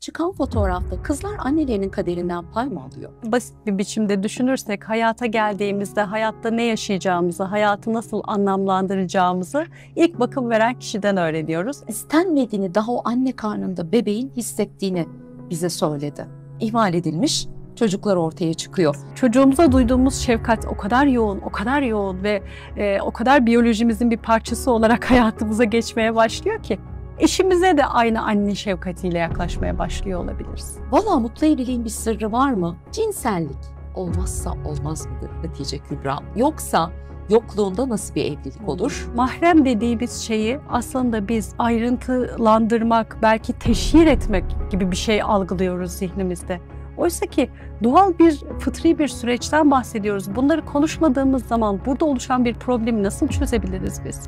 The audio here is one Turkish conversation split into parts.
Çıkan fotoğrafta kızlar annelerinin kaderinden pay mı alıyor? Basit bir biçimde düşünürsek hayata geldiğimizde hayatta ne yaşayacağımızı, hayatı nasıl anlamlandıracağımızı ilk bakım veren kişiden öğreniyoruz. İstenmediğini daha o anne karnında bebeğin hissettiğini bize söyledi. İhmal edilmiş çocuklar ortaya çıkıyor. Çocuğumuza duyduğumuz şefkat o kadar yoğun, o kadar yoğun ve e, o kadar biyolojimizin bir parçası olarak hayatımıza geçmeye başlıyor ki eşimize de aynı anne şefkatiyle yaklaşmaya başlıyor olabiliriz. Valla mutlu evliliğin bir sırrı var mı? Cinsellik olmazsa olmaz mıdır Hatice Kübra? Yoksa yokluğunda nasıl bir evlilik olur? Mahrem dediğimiz şeyi aslında biz ayrıntılandırmak, belki teşhir etmek gibi bir şey algılıyoruz zihnimizde. Oysa ki doğal bir, fıtri bir süreçten bahsediyoruz. Bunları konuşmadığımız zaman burada oluşan bir problemi nasıl çözebiliriz biz?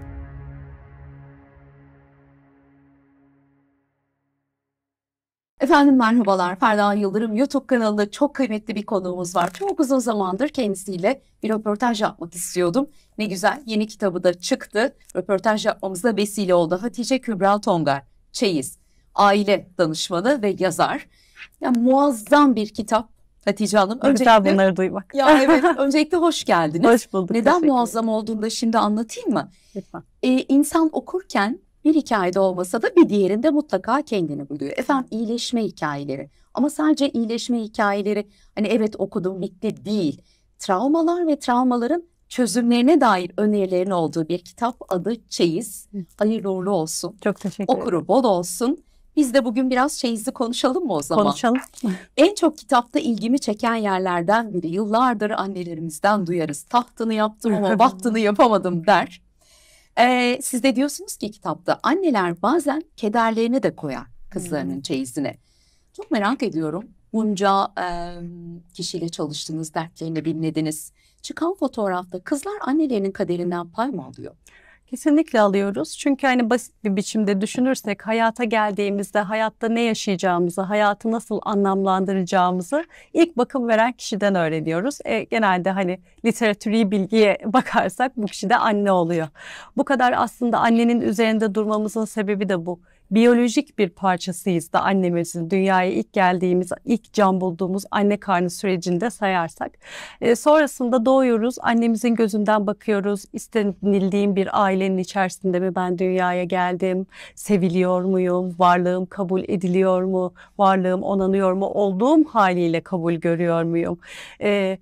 Efendim merhabalar. Ferda Yıldırım YouTube kanalında çok kıymetli bir konuğumuz var. Çok uzun zamandır kendisiyle bir röportaj yapmak istiyordum. Ne güzel yeni kitabı da çıktı. Röportaj yapmamıza vesile oldu. Hatice Kübra Tongar, Çeyiz, aile danışmanı ve yazar. Yani muazzam bir kitap Hatice Hanım. Öncelikle bunları duymak. Ya evet. öncelikle hoş geldiniz. Hoş bulduk. Neden muazzam olduğunu da şimdi anlatayım mı? Lütfen. Ee, insan okurken bir hikayede olmasa da bir diğerinde mutlaka kendini buluyor. Efendim iyileşme hikayeleri. Ama sadece iyileşme hikayeleri hani evet okudum bitti değil. Travmalar ve travmaların çözümlerine dair önerilerin olduğu bir kitap adı Çeyiz. Hayırlı uğurlu olsun. Çok teşekkür ederim. Okuru bol olsun. Biz de bugün biraz çeyizli konuşalım mı o zaman? Konuşalım. En çok kitapta ilgimi çeken yerlerden biri. Yıllardır annelerimizden duyarız. Tahtını yaptım ama bahtını yapamadım der. Ee, siz de diyorsunuz ki kitapta anneler bazen kederlerini de koyar kızlarının çeyizine. Çok merak ediyorum. Bunca e, kişiyle çalıştınız, dertlerini dinlediniz. Çıkan fotoğrafta kızlar annelerinin kaderinden pay mı alıyor? Kesinlikle alıyoruz. Çünkü hani basit bir biçimde düşünürsek hayata geldiğimizde hayatta ne yaşayacağımızı, hayatı nasıl anlamlandıracağımızı ilk bakım veren kişiden öğreniyoruz. E, genelde hani literatüri bilgiye bakarsak bu kişi de anne oluyor. Bu kadar aslında annenin üzerinde durmamızın sebebi de bu biyolojik bir parçasıyız da annemizin dünyaya ilk geldiğimiz, ilk can bulduğumuz anne karnı sürecinde sayarsak. E, sonrasında doğuyoruz, annemizin gözünden bakıyoruz. İstenildiğim bir ailenin içerisinde mi ben dünyaya geldim? Seviliyor muyum? Varlığım kabul ediliyor mu? Varlığım onanıyor mu? Olduğum haliyle kabul görüyor muyum? E,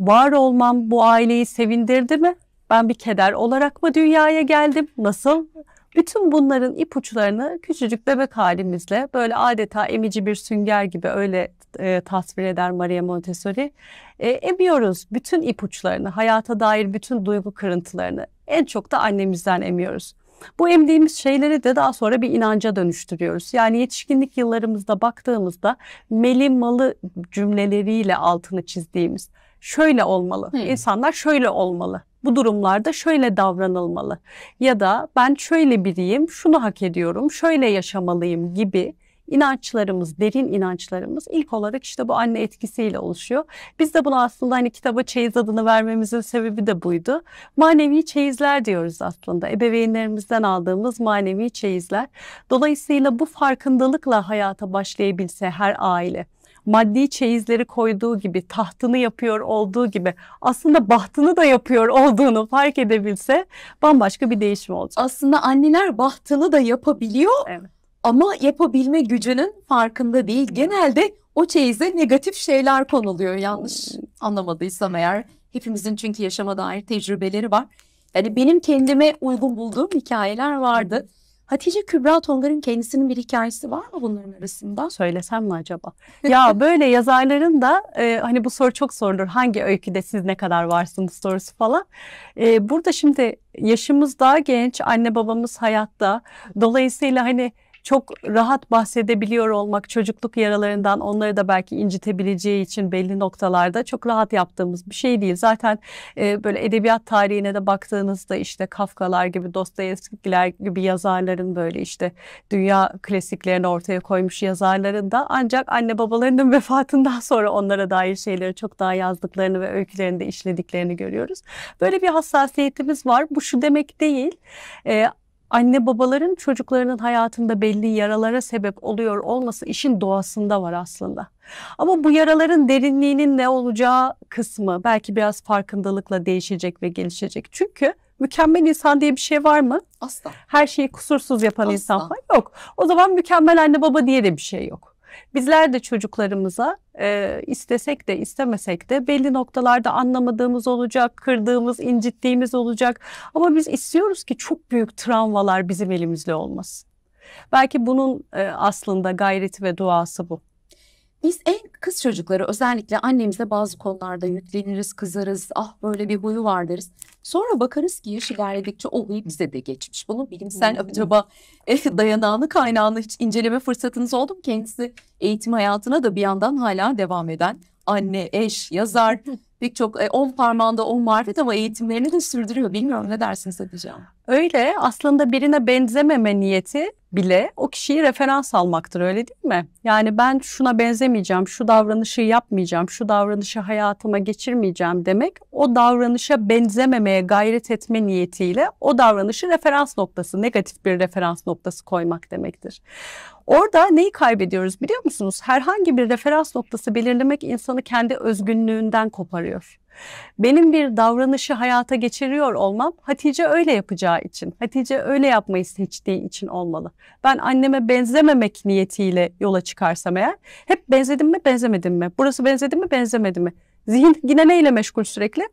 var olmam bu aileyi sevindirdi mi? Ben bir keder olarak mı dünyaya geldim? Nasıl? Bütün bunların ipuçlarını küçücük bebek halimizle böyle adeta emici bir sünger gibi öyle e, tasvir eder Maria Montessori. E, emiyoruz bütün ipuçlarını, hayata dair bütün duygu kırıntılarını en çok da annemizden emiyoruz. Bu emdiğimiz şeyleri de daha sonra bir inanca dönüştürüyoruz. Yani yetişkinlik yıllarımızda baktığımızda meli malı cümleleriyle altını çizdiğimiz şöyle olmalı. Hmm. İnsanlar şöyle olmalı bu durumlarda şöyle davranılmalı ya da ben şöyle biriyim, şunu hak ediyorum, şöyle yaşamalıyım gibi inançlarımız, derin inançlarımız ilk olarak işte bu anne etkisiyle oluşuyor. Biz de bunu aslında hani kitaba çeyiz adını vermemizin sebebi de buydu. Manevi çeyizler diyoruz aslında. Ebeveynlerimizden aldığımız manevi çeyizler. Dolayısıyla bu farkındalıkla hayata başlayabilse her aile maddi çeyizleri koyduğu gibi, tahtını yapıyor olduğu gibi aslında bahtını da yapıyor olduğunu fark edebilse bambaşka bir değişim olacak. Aslında anneler bahtını da yapabiliyor Evet. ama yapabilme gücünün farkında değil. Genelde o çeyize negatif şeyler konuluyor yanlış anlamadıysam eğer. Hepimizin çünkü yaşama dair tecrübeleri var. Yani benim kendime uygun bulduğum hikayeler vardı. Hatice Kübra Tongar'ın kendisinin bir hikayesi var mı bunların arasında? Söylesem mi acaba? ya böyle yazarların da e, hani bu soru çok sorulur. Hangi öyküde siz ne kadar varsınız sorusu falan. E, burada şimdi yaşımız daha genç, anne babamız hayatta. Dolayısıyla hani çok rahat bahsedebiliyor olmak çocukluk yaralarından onları da belki incitebileceği için belli noktalarda çok rahat yaptığımız bir şey değil. Zaten e, böyle edebiyat tarihine de baktığınızda işte Kafkalar gibi Dostoyevskiler gibi yazarların böyle işte dünya klasiklerini ortaya koymuş yazarların da ancak anne babalarının vefatından sonra onlara dair şeyleri çok daha yazdıklarını ve öykülerinde işlediklerini görüyoruz. Böyle bir hassasiyetimiz var. Bu şu demek değil. E, anne babaların çocuklarının hayatında belli yaralara sebep oluyor olması işin doğasında var aslında. Ama bu yaraların derinliğinin ne olacağı kısmı belki biraz farkındalıkla değişecek ve gelişecek. Çünkü mükemmel insan diye bir şey var mı? Asla. Her şeyi kusursuz yapan Asla. insan var. Yok. O zaman mükemmel anne baba diye de bir şey yok. Bizler de çocuklarımıza e, istesek de istemesek de belli noktalarda anlamadığımız olacak, kırdığımız, incittiğimiz olacak. Ama biz istiyoruz ki çok büyük travmalar bizim elimizde olmasın. Belki bunun e, aslında gayreti ve duası bu. Biz en kız çocukları özellikle annemize bazı konularda yükleniriz, kızarız. Ah böyle bir huyu var deriz. Sonra bakarız ki yaş ilerledikçe o huy bize de geçmiş. Bunun bilimsel Hmm. acaba eh, dayanağını, kaynağını hiç inceleme fırsatınız oldu mu? Kendisi eğitim hayatına da bir yandan hala devam eden anne, eş, yazar, pek çok eh, on parmağında on marifet ama eğitimlerini de sürdürüyor. Bilmiyorum ne dersiniz Hatice Hanım? Öyle aslında birine benzememe niyeti bile o kişiyi referans almaktır öyle değil mi? Yani ben şuna benzemeyeceğim, şu davranışı yapmayacağım, şu davranışı hayatıma geçirmeyeceğim demek o davranışa benzememeye gayret etme niyetiyle o davranışı referans noktası, negatif bir referans noktası koymak demektir. Orada neyi kaybediyoruz biliyor musunuz? Herhangi bir referans noktası belirlemek insanı kendi özgünlüğünden koparıyor. Benim bir davranışı hayata geçiriyor olmam Hatice öyle yapacağı için, Hatice öyle yapmayı seçtiği için olmalı. Ben anneme benzememek niyetiyle yola çıkarsam eğer hep benzedim mi benzemedim mi? Burası benzedi mi benzemedi mi? Zihin yine neyle meşgul sürekli?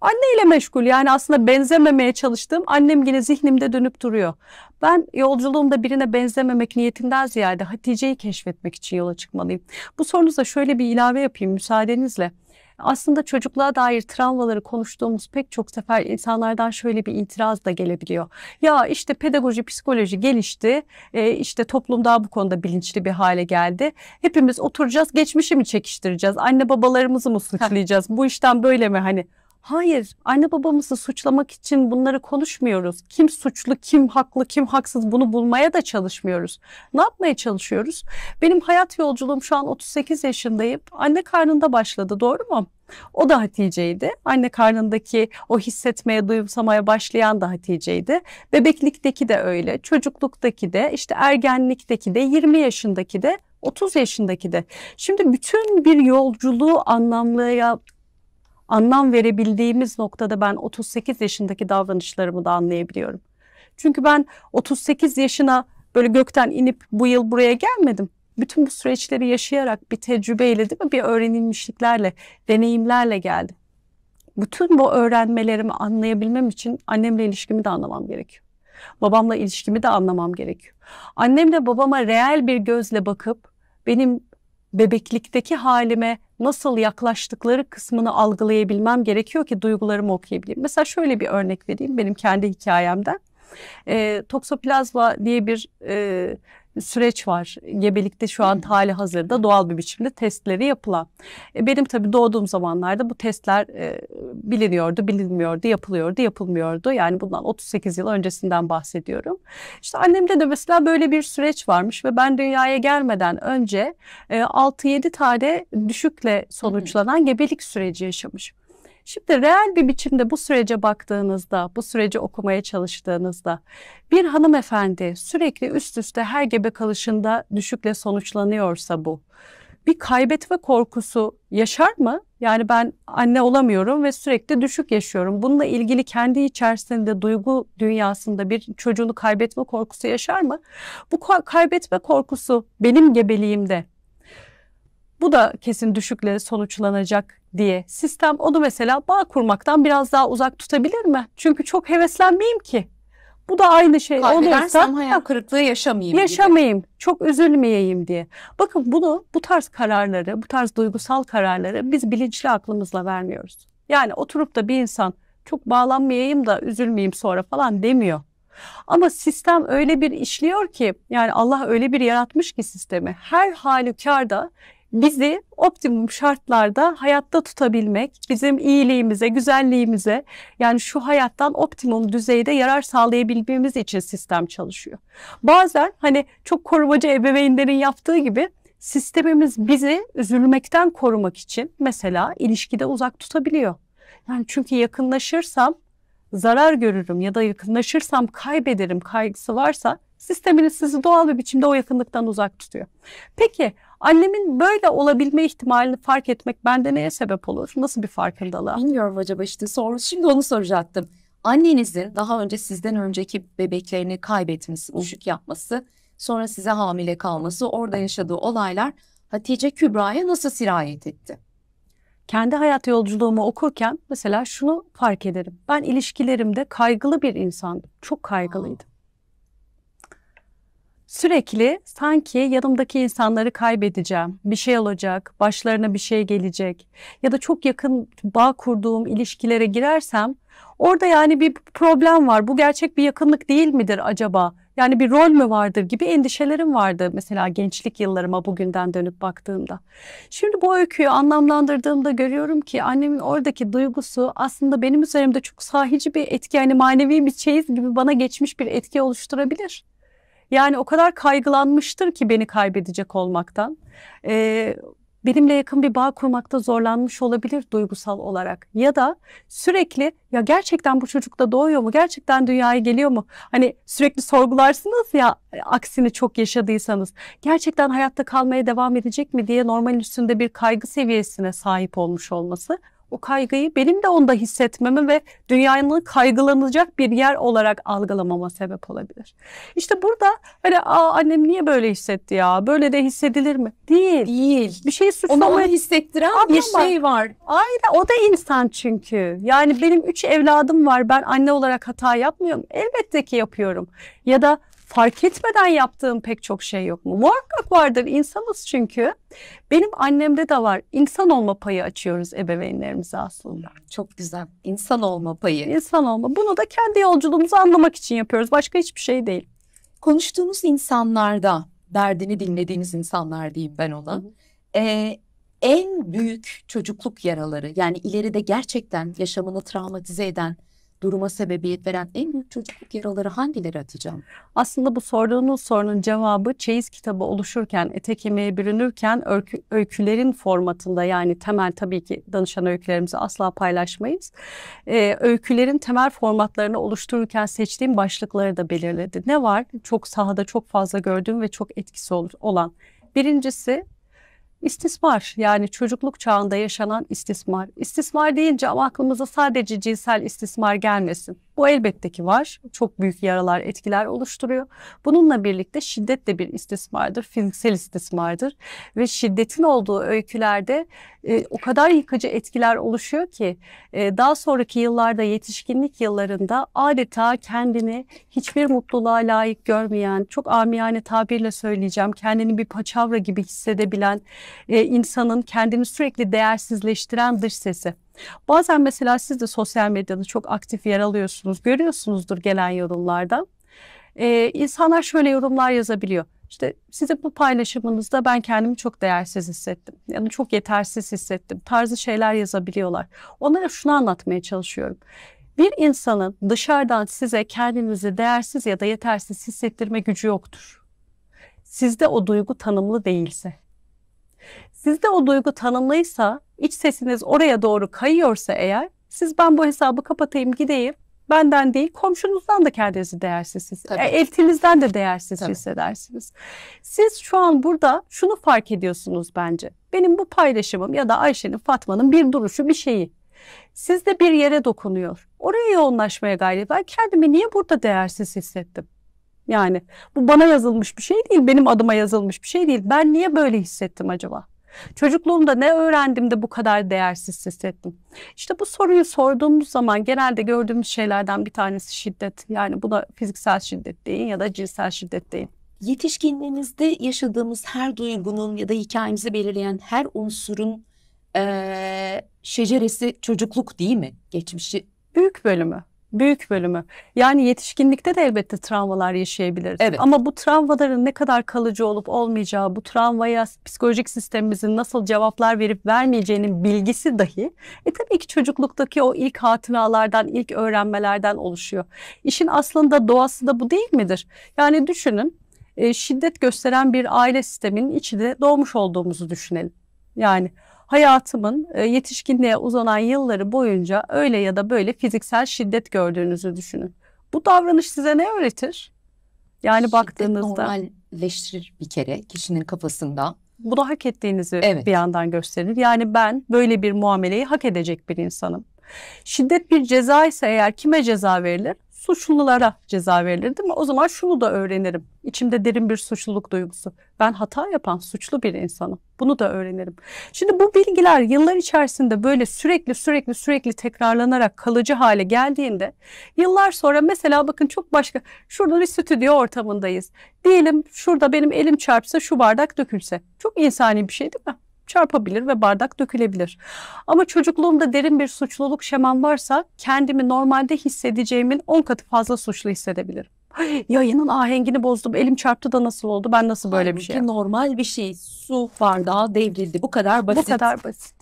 Anneyle meşgul yani aslında benzememeye çalıştığım annem yine zihnimde dönüp duruyor. Ben yolculuğumda birine benzememek niyetinden ziyade Hatice'yi keşfetmek için yola çıkmalıyım. Bu sorunuza şöyle bir ilave yapayım müsaadenizle. Aslında çocukluğa dair travmaları konuştuğumuz pek çok sefer insanlardan şöyle bir itiraz da gelebiliyor. Ya işte pedagoji, psikoloji gelişti, e, işte toplum daha bu konuda bilinçli bir hale geldi. Hepimiz oturacağız, geçmişi mi çekiştireceğiz, anne babalarımızı mı suçlayacağız, bu işten böyle mi hani? Hayır, anne babamızı suçlamak için bunları konuşmuyoruz. Kim suçlu, kim haklı, kim haksız bunu bulmaya da çalışmıyoruz. Ne yapmaya çalışıyoruz? Benim hayat yolculuğum şu an 38 yaşındayım. Anne karnında başladı, doğru mu? O da Hatice'ydi. Anne karnındaki o hissetmeye, duyumsamaya başlayan da Hatice'ydi. Bebeklikteki de öyle, çocukluktaki de, işte ergenlikteki de, 20 yaşındaki de, 30 yaşındaki de. Şimdi bütün bir yolculuğu anlamlıya anlam verebildiğimiz noktada ben 38 yaşındaki davranışlarımı da anlayabiliyorum. Çünkü ben 38 yaşına böyle gökten inip bu yıl buraya gelmedim. Bütün bu süreçleri yaşayarak bir tecrübeyle değil mi bir öğrenilmişliklerle, deneyimlerle geldim. Bütün bu öğrenmelerimi anlayabilmem için annemle ilişkimi de anlamam gerekiyor. Babamla ilişkimi de anlamam gerekiyor. Annemle babama reel bir gözle bakıp benim bebeklikteki halime nasıl yaklaştıkları kısmını algılayabilmem gerekiyor ki duygularımı okuyabileyim. Mesela şöyle bir örnek vereyim benim kendi hikayemden. E, toksoplazma diye bir e, süreç var. Gebelikte şu an hali hazırda doğal bir biçimde testleri yapılan. E, benim tabii doğduğum zamanlarda bu testler e, biliniyordu, bilinmiyordu, yapılıyordu, yapılmıyordu. Yani bundan 38 yıl öncesinden bahsediyorum. İşte annemde de mesela böyle bir süreç varmış ve ben dünyaya gelmeden önce e, 6-7 tane düşükle sonuçlanan gebelik süreci yaşamış. Şimdi reel bir biçimde bu sürece baktığınızda, bu süreci okumaya çalıştığınızda bir hanımefendi sürekli üst üste her gebe kalışında düşükle sonuçlanıyorsa bu bir kaybetme korkusu yaşar mı? Yani ben anne olamıyorum ve sürekli düşük yaşıyorum. Bununla ilgili kendi içerisinde duygu dünyasında bir çocuğunu kaybetme korkusu yaşar mı? Bu kaybetme korkusu benim gebeliğimde bu da kesin düşükle sonuçlanacak diye sistem onu mesela bağ kurmaktan biraz daha uzak tutabilir mi? Çünkü çok heveslenmeyeyim ki. Bu da aynı şey olursa hayal kırıklığı yaşamayayım yaşamayayım, gibi. çok üzülmeyeyim diye. Bakın bunu bu tarz kararları, bu tarz duygusal kararları biz bilinçli aklımızla vermiyoruz. Yani oturup da bir insan çok bağlanmayayım da üzülmeyeyim sonra falan demiyor. Ama sistem öyle bir işliyor ki yani Allah öyle bir yaratmış ki sistemi her halükarda bizi optimum şartlarda hayatta tutabilmek, bizim iyiliğimize, güzelliğimize yani şu hayattan optimum düzeyde yarar sağlayabilmemiz için sistem çalışıyor. Bazen hani çok korumacı ebeveynlerin yaptığı gibi sistemimiz bizi üzülmekten korumak için mesela ilişkide uzak tutabiliyor. Yani çünkü yakınlaşırsam zarar görürüm ya da yakınlaşırsam kaybederim kaygısı varsa sisteminiz sizi doğal bir biçimde o yakınlıktan uzak tutuyor. Peki annemin böyle olabilme ihtimalini fark etmek bende neye sebep olur? Nasıl bir farkındalığa? Bilmiyorum acaba işte soru. Şimdi onu soracaktım. Annenizin daha önce sizden önceki bebeklerini kaybetmesi, düşük yapması, sonra size hamile kalması, orada yaşadığı olaylar Hatice Kübra'ya nasıl sirayet etti? Kendi hayat yolculuğumu okurken mesela şunu fark ederim. Ben ilişkilerimde kaygılı bir insandım. Çok kaygılıydım. Sürekli sanki yanımdaki insanları kaybedeceğim, bir şey olacak, başlarına bir şey gelecek ya da çok yakın bağ kurduğum ilişkilere girersem orada yani bir problem var. Bu gerçek bir yakınlık değil midir acaba? Yani bir rol mü vardır gibi endişelerim vardı mesela gençlik yıllarıma bugünden dönüp baktığımda. Şimdi bu öyküyü anlamlandırdığımda görüyorum ki annemin oradaki duygusu aslında benim üzerimde çok sahici bir etki yani manevi bir çeyiz gibi bana geçmiş bir etki oluşturabilir. Yani o kadar kaygılanmıştır ki beni kaybedecek olmaktan. Ee, benimle yakın bir bağ kurmakta zorlanmış olabilir duygusal olarak. Ya da sürekli ya gerçekten bu çocuk da doğuyor mu? Gerçekten dünyaya geliyor mu? Hani sürekli sorgularsınız ya aksini çok yaşadıysanız. Gerçekten hayatta kalmaya devam edecek mi diye normalin üstünde bir kaygı seviyesine sahip olmuş olması o kaygıyı benim de onda hissetmeme ve dünyanın kaygılanacak bir yer olarak algılamama sebep olabilir. İşte burada hani Aa, annem niye böyle hissetti ya? Böyle de hissedilir mi? Değil. Değil. Bir şey Onu suçlamaya ona hissettiren Ama bir bak- şey var. Aynen o da insan çünkü. Yani benim üç evladım var. Ben anne olarak hata yapmıyorum. Elbette ki yapıyorum. Ya da fark etmeden yaptığım pek çok şey yok mu? Muhakkak vardır. İnsanız çünkü. Benim annemde de var. İnsan olma payı açıyoruz ebeveynlerimize aslında. Çok güzel. İnsan olma payı. İnsan olma. Bunu da kendi yolculuğumuzu anlamak için yapıyoruz. Başka hiçbir şey değil. Konuştuğunuz insanlarda, derdini dinlediğiniz insanlar diyeyim ben ona. Hı hı. Ee, en büyük çocukluk yaraları yani ileride gerçekten yaşamını travmatize eden, duruma sebebiyet veren en büyük çocukluk yaraları hangileri atacağım? Aslında bu sorduğunuz sorunun cevabı çeyiz kitabı oluşurken, ete kemiğe bürünürken öykü- öykülerin formatında yani temel tabii ki danışan öykülerimizi asla paylaşmayız. Ee, öykülerin temel formatlarını oluştururken seçtiğim başlıkları da belirledi. Ne var? Çok sahada çok fazla gördüğüm ve çok etkisi ol- olan. Birincisi istismar yani çocukluk çağında yaşanan istismar. İstismar deyince ama aklımıza sadece cinsel istismar gelmesin. Bu elbette ki var. Çok büyük yaralar, etkiler oluşturuyor. Bununla birlikte şiddet de bir istismardır, fiziksel istismardır. Ve şiddetin olduğu öykülerde e, o kadar yıkıcı etkiler oluşuyor ki e, daha sonraki yıllarda yetişkinlik yıllarında adeta kendini hiçbir mutluluğa layık görmeyen, çok amiyane tabirle söyleyeceğim, kendini bir paçavra gibi hissedebilen e, insanın kendini sürekli değersizleştiren dış sesi. Bazen mesela siz de sosyal medyada çok aktif yer alıyorsunuz, görüyorsunuzdur gelen yorumlardan. Ee, insanlar şöyle yorumlar yazabiliyor. İşte size bu paylaşımınızda ben kendimi çok değersiz hissettim. Yani çok yetersiz hissettim. Tarzı şeyler yazabiliyorlar. Onlara şunu anlatmaya çalışıyorum. Bir insanın dışarıdan size kendinizi değersiz ya da yetersiz hissettirme gücü yoktur. Sizde o duygu tanımlı değilse. Sizde o duygu tanımlıysa, iç sesiniz oraya doğru kayıyorsa eğer, siz ben bu hesabı kapatayım gideyim, benden değil komşunuzdan da kendinizi değersiz hissedersiniz. Eltinizden de değersiz Tabii. hissedersiniz. Siz şu an burada şunu fark ediyorsunuz bence. Benim bu paylaşımım ya da Ayşe'nin, Fatma'nın bir duruşu bir şeyi. Sizde bir yere dokunuyor. Oraya yoğunlaşmaya gayret. Ben kendimi niye burada değersiz hissettim? Yani bu bana yazılmış bir şey değil, benim adıma yazılmış bir şey değil. Ben niye böyle hissettim acaba? Çocukluğumda ne öğrendim de bu kadar değersiz hissettim? İşte bu soruyu sorduğumuz zaman genelde gördüğümüz şeylerden bir tanesi şiddet. Yani bu da fiziksel şiddet deyin ya da cinsel şiddet deyin. Yetişkinliğimizde yaşadığımız her duygunun ya da hikayemizi belirleyen her unsurun eee şeceresi çocukluk değil mi? Geçmişi. Büyük bölümü. Büyük bölümü. Yani yetişkinlikte de elbette travmalar yaşayabiliriz. Evet. Ama bu travmaların ne kadar kalıcı olup olmayacağı, bu travmaya psikolojik sistemimizin nasıl cevaplar verip vermeyeceğinin bilgisi dahi e tabii ki çocukluktaki o ilk hatıralardan, ilk öğrenmelerden oluşuyor. İşin aslında doğası da bu değil midir? Yani düşünün e, şiddet gösteren bir aile sisteminin içinde doğmuş olduğumuzu düşünelim. Yani hayatımın e, yetişkinliğe uzanan yılları boyunca öyle ya da böyle fiziksel şiddet gördüğünüzü düşünün. Bu davranış size ne öğretir? Yani Şiddet baktığınızda normalleştirir bir kere kişinin kafasında. bunu hak ettiğinizi Evet. bir yandan gösterir. Yani ben böyle bir muameleyi hak edecek bir insanım. Şiddet bir ceza ise eğer kime ceza verilir? Suçlulara ceza verilir değil mi? O zaman şunu da öğrenirim. İçimde derin bir suçluluk duygusu. Ben hata yapan suçlu bir insanım. Bunu da öğrenirim. Şimdi bu bilgiler yıllar içerisinde böyle sürekli sürekli sürekli tekrarlanarak kalıcı hale geldiğinde yıllar sonra mesela bakın çok başka şurada bir stüdyo ortamındayız. Diyelim şurada benim elim çarpsa şu bardak dökülse. Çok insani bir şey değil mi? Çarpabilir ve bardak dökülebilir. Ama çocukluğumda derin bir suçluluk şemam varsa kendimi normalde hissedeceğimin 10 katı fazla suçlu hissedebilirim. Yayının ahengini bozdum, elim çarptı da nasıl oldu? Ben nasıl böyle bir Halbuki şey yaptım? normal bir şey. Su bardağı devrildi. Bu kadar basit. Bu kadar basit.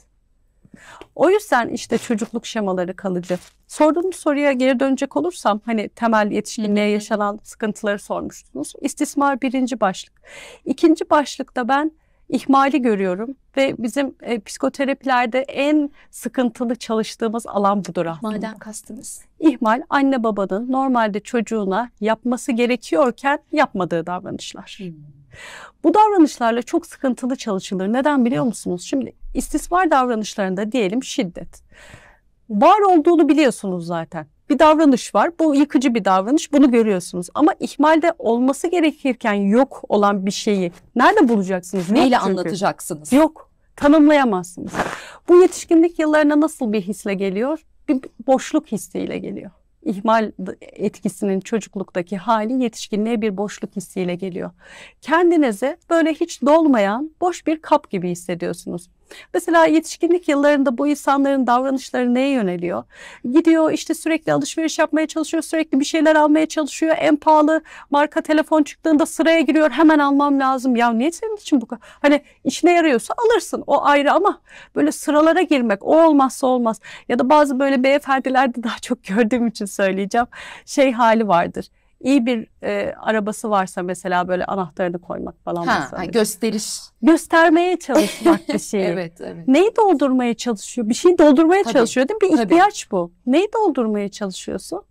O yüzden işte çocukluk şemaları kalıcı. Sorduğunuz soruya geri dönecek olursam hani temel yetişkinliğe yaşanan sıkıntıları sormuştunuz. İstismar birinci başlık. İkinci başlıkta ben ihmali görüyorum ve bizim e, psikoterapilerde en sıkıntılı çalıştığımız alan budur aslında. Maden kastınız. İhmal anne babanın normalde çocuğuna yapması gerekiyorken yapmadığı davranışlar. Bu davranışlarla çok sıkıntılı çalışılır. Neden biliyor musunuz? Şimdi istismar davranışlarında diyelim şiddet. Var olduğunu biliyorsunuz zaten. Bir davranış var. Bu yıkıcı bir davranış. Bunu görüyorsunuz. Ama ihmalde olması gerekirken yok olan bir şeyi nerede bulacaksınız? Yok Neyle çünkü. anlatacaksınız? Yok. Tanımlayamazsınız. Bu yetişkinlik yıllarına nasıl bir hisle geliyor? Bir boşluk hissiyle geliyor. İhmal etkisinin çocukluktaki hali yetişkinliğe bir boşluk hissiyle geliyor. Kendinizi böyle hiç dolmayan boş bir kap gibi hissediyorsunuz. Mesela yetişkinlik yıllarında bu insanların davranışları neye yöneliyor? Gidiyor işte sürekli alışveriş yapmaya çalışıyor, sürekli bir şeyler almaya çalışıyor. En pahalı marka telefon çıktığında sıraya giriyor, hemen almam lazım. Ya niye senin için bu kadar? Hani işine yarıyorsa alırsın o ayrı ama böyle sıralara girmek o olmazsa olmaz. Ya da bazı böyle beyefendilerde daha çok gördüğüm için söyleyeceğim. Şey hali vardır. İyi bir e, arabası varsa mesela böyle anahtarını koymak falan Ha, mesela. ha, gösteriş. Göstermeye çalışmak bir şeyi. Evet, evet. Neyi doldurmaya çalışıyor? Bir şeyi doldurmaya Tabii, çalışıyor değil mi? Bir tabii. ihtiyaç bu. Neyi doldurmaya çalışıyorsun?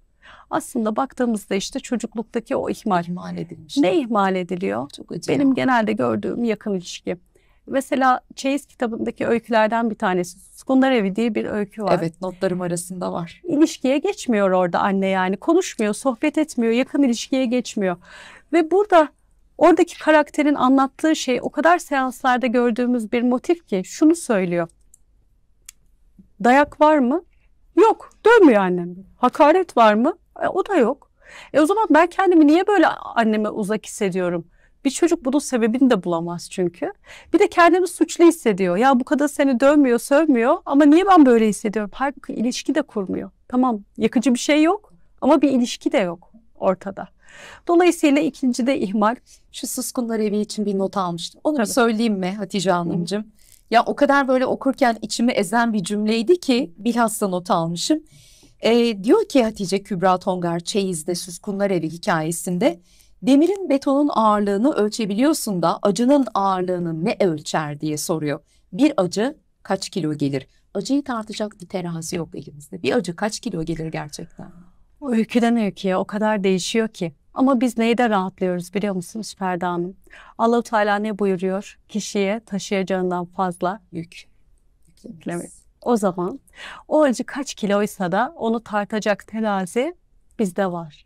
Aslında baktığımızda işte çocukluktaki o ihmal. İhmal edilmiş. Ne ihmal ediliyor? Çok acı. Benim genelde gördüğüm yakın ilişki. Mesela Çeyiz kitabındaki öykülerden bir tanesi. Suskunlar Evi diye bir öykü var. Evet, notlarım arasında var. İlişkiye geçmiyor orada anne yani. Konuşmuyor, sohbet etmiyor, yakın ilişkiye geçmiyor. Ve burada oradaki karakterin anlattığı şey o kadar seanslarda gördüğümüz bir motif ki şunu söylüyor. Dayak var mı? Yok. Dövmüyor annem. Hakaret var mı? E, o da yok. E o zaman ben kendimi niye böyle anneme uzak hissediyorum? Bir çocuk bunun sebebini de bulamaz çünkü. Bir de kendini suçlu hissediyor. Ya bu kadın seni dövmüyor, sövmüyor ama niye ben böyle hissediyorum? Halbuki ilişki de kurmuyor. Tamam yakıcı bir şey yok ama bir ilişki de yok ortada. Dolayısıyla ikinci de ihmal. Şu Suskunlar Evi için bir not almıştım. Onu Tabii. söyleyeyim mi Hatice Hanımcığım? Ya o kadar böyle okurken içimi ezen bir cümleydi ki bilhassa not almışım. Ee, diyor ki Hatice Kübra Tongar Çeyiz'de Suskunlar Evi hikayesinde demirin betonun ağırlığını ölçebiliyorsun da acının ağırlığını ne ölçer diye soruyor. Bir acı kaç kilo gelir? Acıyı tartacak bir terazi yok elimizde. Bir acı kaç kilo gelir gerçekten? O öyküden öyküye o kadar değişiyor ki. Ama biz neyde rahatlıyoruz biliyor musunuz Ferda Hanım? Allahu Teala ne buyuruyor? Kişiye taşıyacağından fazla Yük. Evet. O zaman o acı kaç kiloysa da onu tartacak terazi bizde var.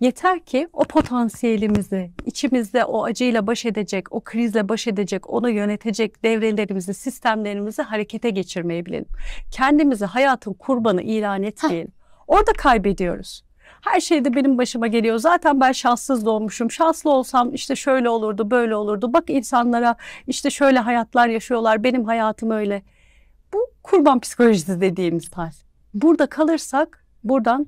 Yeter ki o potansiyelimizi, içimizde o acıyla baş edecek, o krizle baş edecek, onu yönetecek devrelerimizi, sistemlerimizi harekete geçirmeyi bilelim. Kendimizi hayatın kurbanı ilan etmeyelim. Orada kaybediyoruz. Her şey de benim başıma geliyor. Zaten ben şanssız doğmuşum. Şanslı olsam işte şöyle olurdu, böyle olurdu. Bak insanlara işte şöyle hayatlar yaşıyorlar. Benim hayatım öyle. Bu kurban psikolojisi dediğimiz tarz. Burada kalırsak buradan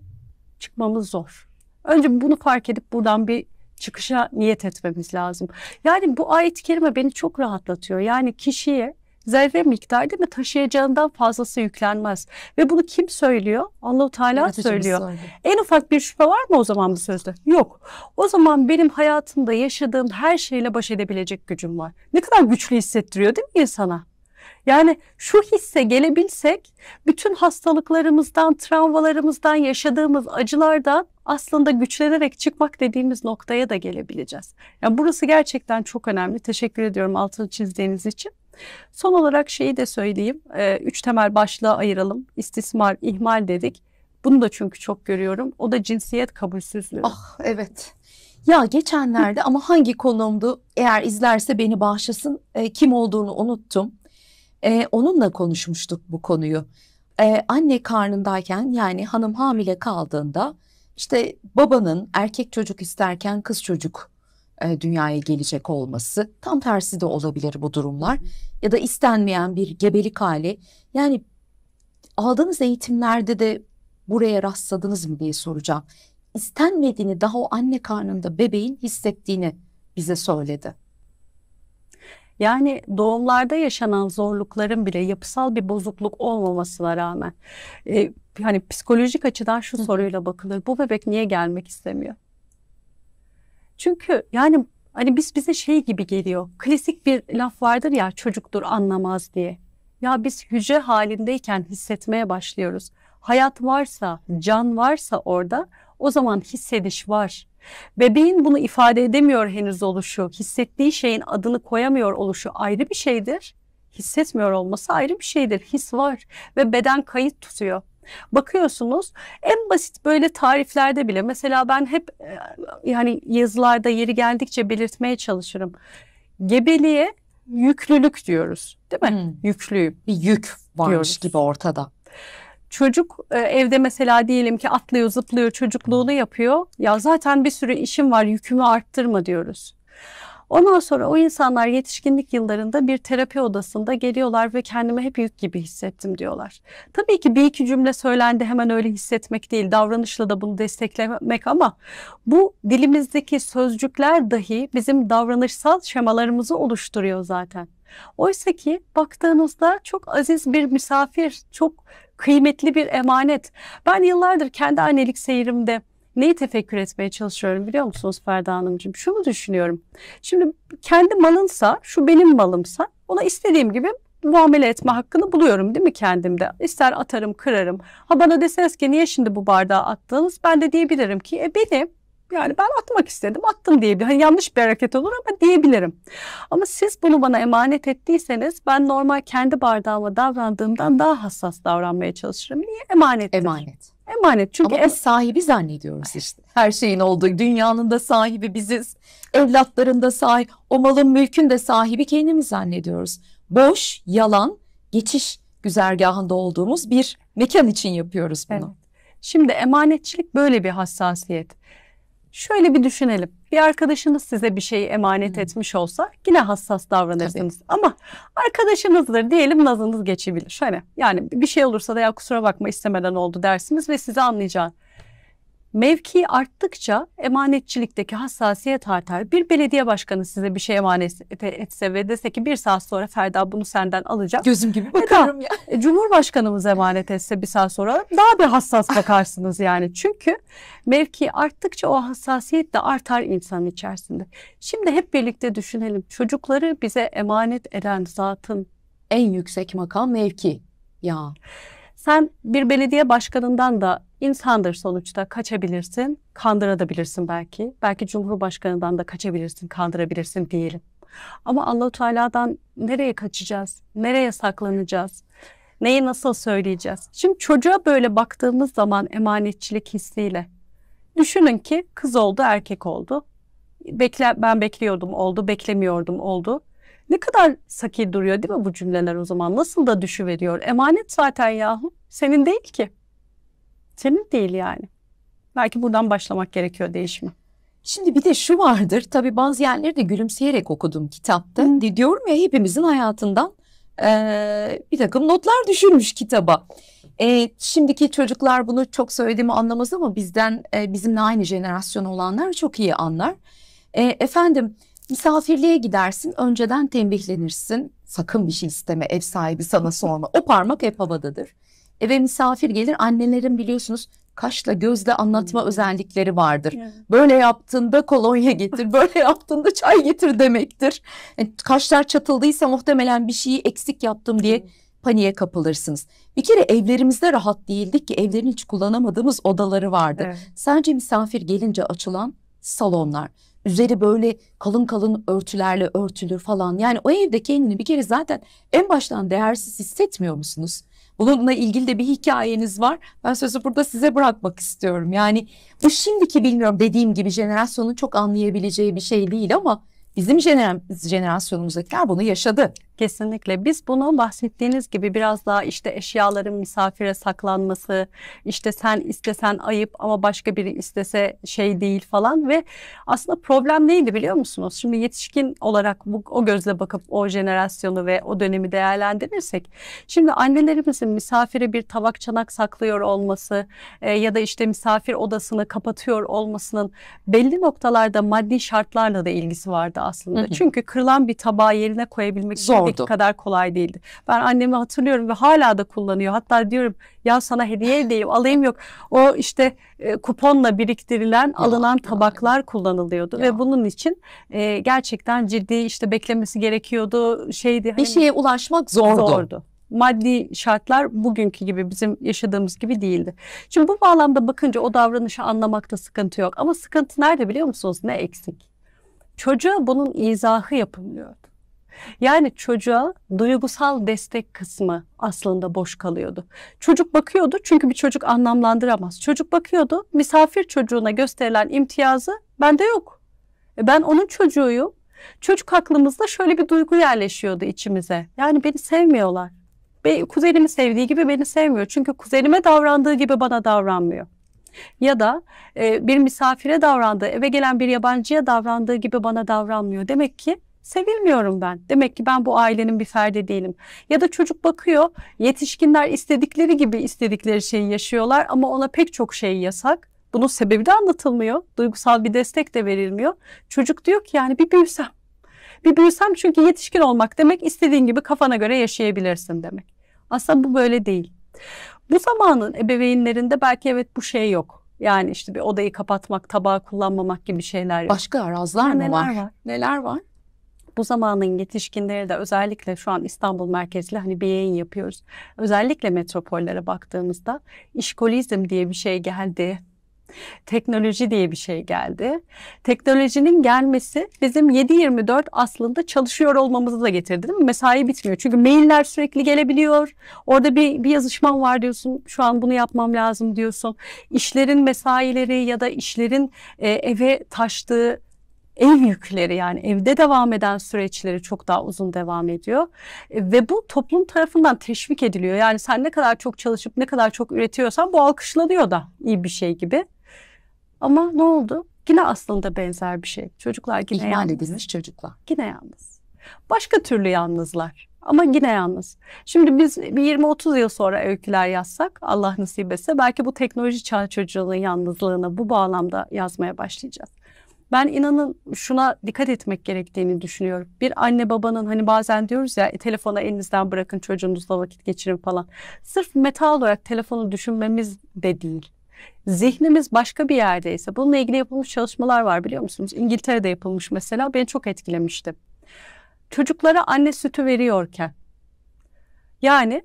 çıkmamız zor. Önce bunu fark edip buradan bir çıkışa niyet etmemiz lazım. Yani bu ayet-i kerime beni çok rahatlatıyor. Yani kişiye zerre miktar değil mi taşıyacağından fazlası yüklenmez. Ve bunu kim söylüyor? Allahu Teala Yaratıcımız söylüyor. söylüyor. En ufak bir şüphe var mı o zaman bu sözde? Yok. O zaman benim hayatımda yaşadığım her şeyle baş edebilecek gücüm var. Ne kadar güçlü hissettiriyor değil mi insana? Yani şu hisse gelebilsek bütün hastalıklarımızdan, travmalarımızdan, yaşadığımız acılardan aslında güçlenerek çıkmak dediğimiz noktaya da gelebileceğiz. Yani burası gerçekten çok önemli. Teşekkür ediyorum altını çizdiğiniz için. Son olarak şeyi de söyleyeyim. Ee, üç temel başlığa ayıralım. İstismar, ihmal dedik. Bunu da çünkü çok görüyorum. O da cinsiyet kabulsüzlüğü. Ah evet. Ya geçenlerde ama hangi konumdu? Eğer izlerse beni bağışlasın. E, kim olduğunu unuttum. E, onunla konuşmuştuk bu konuyu. E, anne karnındayken yani hanım hamile kaldığında işte babanın erkek çocuk isterken kız çocuk e, dünyaya gelecek olması. Tam tersi de olabilir bu durumlar. Ya da istenmeyen bir gebelik hali. Yani aldığınız eğitimlerde de buraya rastladınız mı diye soracağım. İstenmediğini daha o anne karnında bebeğin hissettiğini bize söyledi. Yani doğumlarda yaşanan zorlukların bile yapısal bir bozukluk olmamasına rağmen e, hani psikolojik açıdan şu soruyla bakılır. Bu bebek niye gelmek istemiyor? Çünkü yani hani biz bize şey gibi geliyor. Klasik bir laf vardır ya çocuktur anlamaz diye. Ya biz hücre halindeyken hissetmeye başlıyoruz. Hayat varsa, can varsa orada o zaman hissediş var. Bebeğin bunu ifade edemiyor henüz oluşu, hissettiği şeyin adını koyamıyor oluşu ayrı bir şeydir. Hissetmiyor olması ayrı bir şeydir. His var ve beden kayıt tutuyor. Bakıyorsunuz en basit böyle tariflerde bile mesela ben hep e, yani yazılarda yeri geldikçe belirtmeye çalışırım. Gebeliğe yüklülük diyoruz değil mi? Hmm. Yüklüyüm. Bir yük varmış diyoruz. gibi ortada. Çocuk e, evde mesela diyelim ki atlıyor zıplıyor çocukluğunu yapıyor. Ya zaten bir sürü işim var yükümü arttırma diyoruz. Ondan sonra o insanlar yetişkinlik yıllarında bir terapi odasında geliyorlar ve kendimi hep yük gibi hissettim diyorlar. Tabii ki bir iki cümle söylendi hemen öyle hissetmek değil, davranışla da bunu desteklemek ama bu dilimizdeki sözcükler dahi bizim davranışsal şemalarımızı oluşturuyor zaten. Oysa ki baktığınızda çok aziz bir misafir, çok kıymetli bir emanet. Ben yıllardır kendi annelik seyrimde neyi tefekkür etmeye çalışıyorum biliyor musunuz Ferda Hanımcığım? Şunu düşünüyorum. Şimdi kendi malınsa, şu benim malımsa ona istediğim gibi muamele etme hakkını buluyorum değil mi kendimde? İster atarım, kırarım. Ha bana deseniz ki niye şimdi bu bardağı attınız? Ben de diyebilirim ki e benim yani ben atmak istedim, attım diyebilirim. Hani yanlış bir hareket olur ama diyebilirim. Ama siz bunu bana emanet ettiyseniz ben normal kendi bardağıma davrandığımdan daha hassas davranmaya çalışırım. Niye? Emanet. Emanet. Emanet. Çünkü Ama biz sahibi zannediyoruz işte. Her şeyin olduğu, dünyanın da sahibi biziz. Evlatların da sahibi, o malın mülkün de sahibi kendimiz zannediyoruz. Boş, yalan, geçiş güzergahında olduğumuz bir mekan için yapıyoruz bunu. Evet. Şimdi emanetçilik böyle bir hassasiyet. Şöyle bir düşünelim. Bir arkadaşınız size bir şeyi emanet hmm. etmiş olsa yine hassas davranırsınız. Tabii. Ama arkadaşınızdır diyelim nazınız geçebilir. Şöyle yani bir şey olursa da ya kusura bakma istemeden oldu dersiniz ve sizi anlayacağını Mevki arttıkça emanetçilikteki hassasiyet artar. Bir belediye başkanı size bir şey emanet etse ve dese ki bir saat sonra Ferda bunu senden alacak. Gözüm gibi bakarım ya. E, Cumhurbaşkanımız emanet etse bir saat sonra daha bir hassas bakarsınız yani. Çünkü mevki arttıkça o hassasiyet de artar insanın içerisinde. Şimdi hep birlikte düşünelim. Çocukları bize emanet eden zatın en yüksek makam mevki. Ya. Sen bir belediye başkanından da insandır sonuçta kaçabilirsin, kandırabilirsin belki. Belki Cumhurbaşkanından da kaçabilirsin, kandırabilirsin diyelim. Ama Allahu Teala'dan nereye kaçacağız? Nereye saklanacağız? Neyi nasıl söyleyeceğiz? Şimdi çocuğa böyle baktığımız zaman emanetçilik hissiyle düşünün ki kız oldu, erkek oldu. Bekle, ben bekliyordum oldu, beklemiyordum oldu. Ne kadar sakil duruyor değil mi bu cümleler o zaman? Nasıl da düşüveriyor? Emanet zaten yahu. Senin değil ki. Senin değil yani. Belki buradan başlamak gerekiyor değişimi. Şimdi bir de şu vardır. Tabii bazı yerleri de gülümseyerek okudum kitapta. Hı. Diyorum ya hepimizin hayatından e, bir takım notlar düşürmüş kitaba. E, şimdiki çocuklar bunu çok söylediğimi anlamaz ama bizden e, bizimle aynı jenerasyon olanlar çok iyi anlar. E, efendim Misafirliğe gidersin, önceden tembihlenirsin. Sakın bir şey isteme, ev sahibi sana sorma. O parmak hep havadadır. Eve misafir gelir, annelerin biliyorsunuz kaşla gözle anlatma Hmm. özellikleri vardır. Böyle yaptığında kolonya getir, böyle yaptığında çay getir demektir. Yani kaşlar çatıldıysa muhtemelen bir şeyi eksik yaptım diye paniğe kapılırsınız. Bir kere evlerimizde rahat değildik ki evlerin hiç kullanamadığımız odaları vardı. Evet. Sadece misafir gelince açılan salonlar. Üzeri böyle kalın kalın örtülerle örtülür falan. Yani o evde kendini bir kere zaten en baştan değersiz hissetmiyor musunuz? Bununla ilgili de bir hikayeniz var. Ben sözü burada size bırakmak istiyorum. Yani bu şimdiki bilmiyorum dediğim gibi jenerasyonun çok anlayabileceği bir şey değil ama bizim jener jenerasyonumuzdakiler bunu yaşadı. Kesinlikle. Biz bunu bahsettiğiniz gibi biraz daha işte eşyaların misafire saklanması, işte sen istesen ayıp ama başka biri istese şey değil falan ve aslında problem neydi biliyor musunuz? Şimdi yetişkin olarak bu, o gözle bakıp o jenerasyonu ve o dönemi değerlendirirsek, şimdi annelerimizin misafire bir tabak çanak saklıyor olması e, ya da işte misafir odasını kapatıyor olmasının belli noktalarda maddi şartlarla da ilgisi vardı aslında. Hı hı. Çünkü kırılan bir tabağı yerine koyabilmek Zordu. Şimdiki kadar kolay değildi. Ben annemi hatırlıyorum ve hala da kullanıyor. Hatta diyorum ya sana hediye edeyim alayım yok. O işte e, kuponla biriktirilen alınan ya. tabaklar kullanılıyordu Ya. ve bunun için e, gerçekten ciddi işte beklemesi gerekiyordu. Şeydi Bir hani şeye ulaşmak zordu. zordu. Maddi şartlar bugünkü gibi bizim yaşadığımız gibi değildi. Şimdi bu bağlamda bakınca o davranışı anlamakta sıkıntı yok. Ama sıkıntı nerede biliyor musunuz? Ne eksik? Çocuğa bunun izahı yapılmıyordu. Yani çocuğa duygusal destek kısmı aslında boş kalıyordu. Çocuk bakıyordu çünkü bir çocuk anlamlandıramaz. Çocuk bakıyordu misafir çocuğuna gösterilen imtiyazı bende yok. E ben onun çocuğuyum. Çocuk aklımızda şöyle bir duygu yerleşiyordu içimize. Yani beni sevmiyorlar. Be kuzenimi sevdiği gibi beni sevmiyor. Çünkü kuzenime davrandığı gibi bana davranmıyor. Ya da e, bir misafire davrandığı, eve gelen bir yabancıya davrandığı gibi bana davranmıyor. Demek ki sevilmiyorum ben. Demek ki ben bu ailenin bir ferdi değilim. Ya da çocuk bakıyor, yetişkinler istedikleri gibi istedikleri şeyi yaşıyorlar ama ona pek çok şey yasak. Bunun sebebi de anlatılmıyor. Duygusal bir destek de verilmiyor. Çocuk diyor ki yani bir büyüsem. Bir büyüsem çünkü yetişkin olmak demek istediğin gibi kafana göre yaşayabilirsin demek. Aslında bu böyle değil. Bu zamanın ebeveynlerinde belki evet bu şey yok. Yani işte bir odayı kapatmak, tabağı kullanmamak gibi şeyler yok. Başka arazlar mı Neler var? var? Neler var? Bu zamanın yetişkinleri de özellikle şu an İstanbul merkezli hani bir yayın yapıyoruz. Özellikle metropollere baktığımızda işkolizm diye bir şey geldi. Teknoloji diye bir şey geldi. Teknolojinin gelmesi bizim 7-24 aslında çalışıyor olmamızı da getirdi değil mi? Mesai bitmiyor. Çünkü mailler sürekli gelebiliyor. Orada bir, bir yazışman var diyorsun. Şu an bunu yapmam lazım diyorsun. İşlerin mesaileri ya da işlerin e, eve taştığı ev yükleri yani evde devam eden süreçleri çok daha uzun devam ediyor. E, Ve bu toplum tarafından teşvik ediliyor. Yani sen ne kadar çok çalışıp ne kadar çok üretiyorsan bu alkışlanıyor da iyi bir şey gibi. Ama ne oldu? Yine aslında benzer bir şey. Çocuklar yine İhmal yalnız. edilmiş çocuklar. Yine yalnız. Başka türlü yalnızlar. Ama yine yalnız. Şimdi biz bir 20-30 yıl sonra öyküler yazsak Allah nasip etse belki bu teknoloji çağ çocuğunun yalnızlığını bu bağlamda yazmaya başlayacağız. Ben inanın şuna dikkat etmek gerektiğini düşünüyorum. Bir anne babanın hani bazen diyoruz ya "E, telefonu elinizden bırakın çocuğunuzla vakit geçirin falan. Sırf metal olarak telefonu düşünmemiz de değil. Zihnimiz başka bir yerdeyse bununla ilgili yapılmış çalışmalar var biliyor musunuz? İngiltere'de yapılmış mesela beni çok etkilemişti. Çocuklara anne sütü veriyorken yani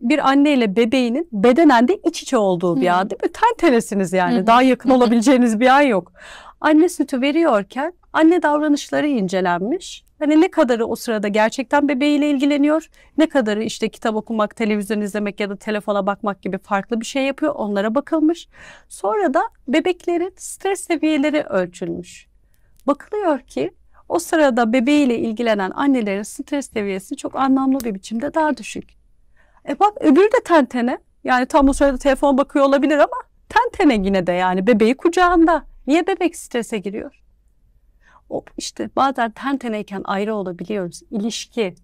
bir anne ile bebeğinin bedenen de iç içe olduğu bir Hı. an değil mi? Ten tenesiniz yani. Daha yakın olabileceğiniz bir an yok. Anne sütü veriyorken anne davranışları incelenmiş. Hani ne kadarı o sırada gerçekten bebeğiyle ilgileniyor, ne kadarı işte kitap okumak, televizyon izlemek ya da telefona bakmak gibi farklı bir şey yapıyor. Onlara bakılmış. Sonra da bebeklerin stres seviyeleri ölçülmüş. Bakılıyor ki o sırada bebeğiyle ilgilenen annelerin stres seviyesi çok anlamlı bir biçimde daha düşük. E bak öbürü de tentene. Yani tam o sırada telefon bakıyor olabilir ama tentene yine de yani bebeği kucağında. Niye bebek strese giriyor? O işte bazen tenteneyken ayrı olabiliyoruz. İlişki,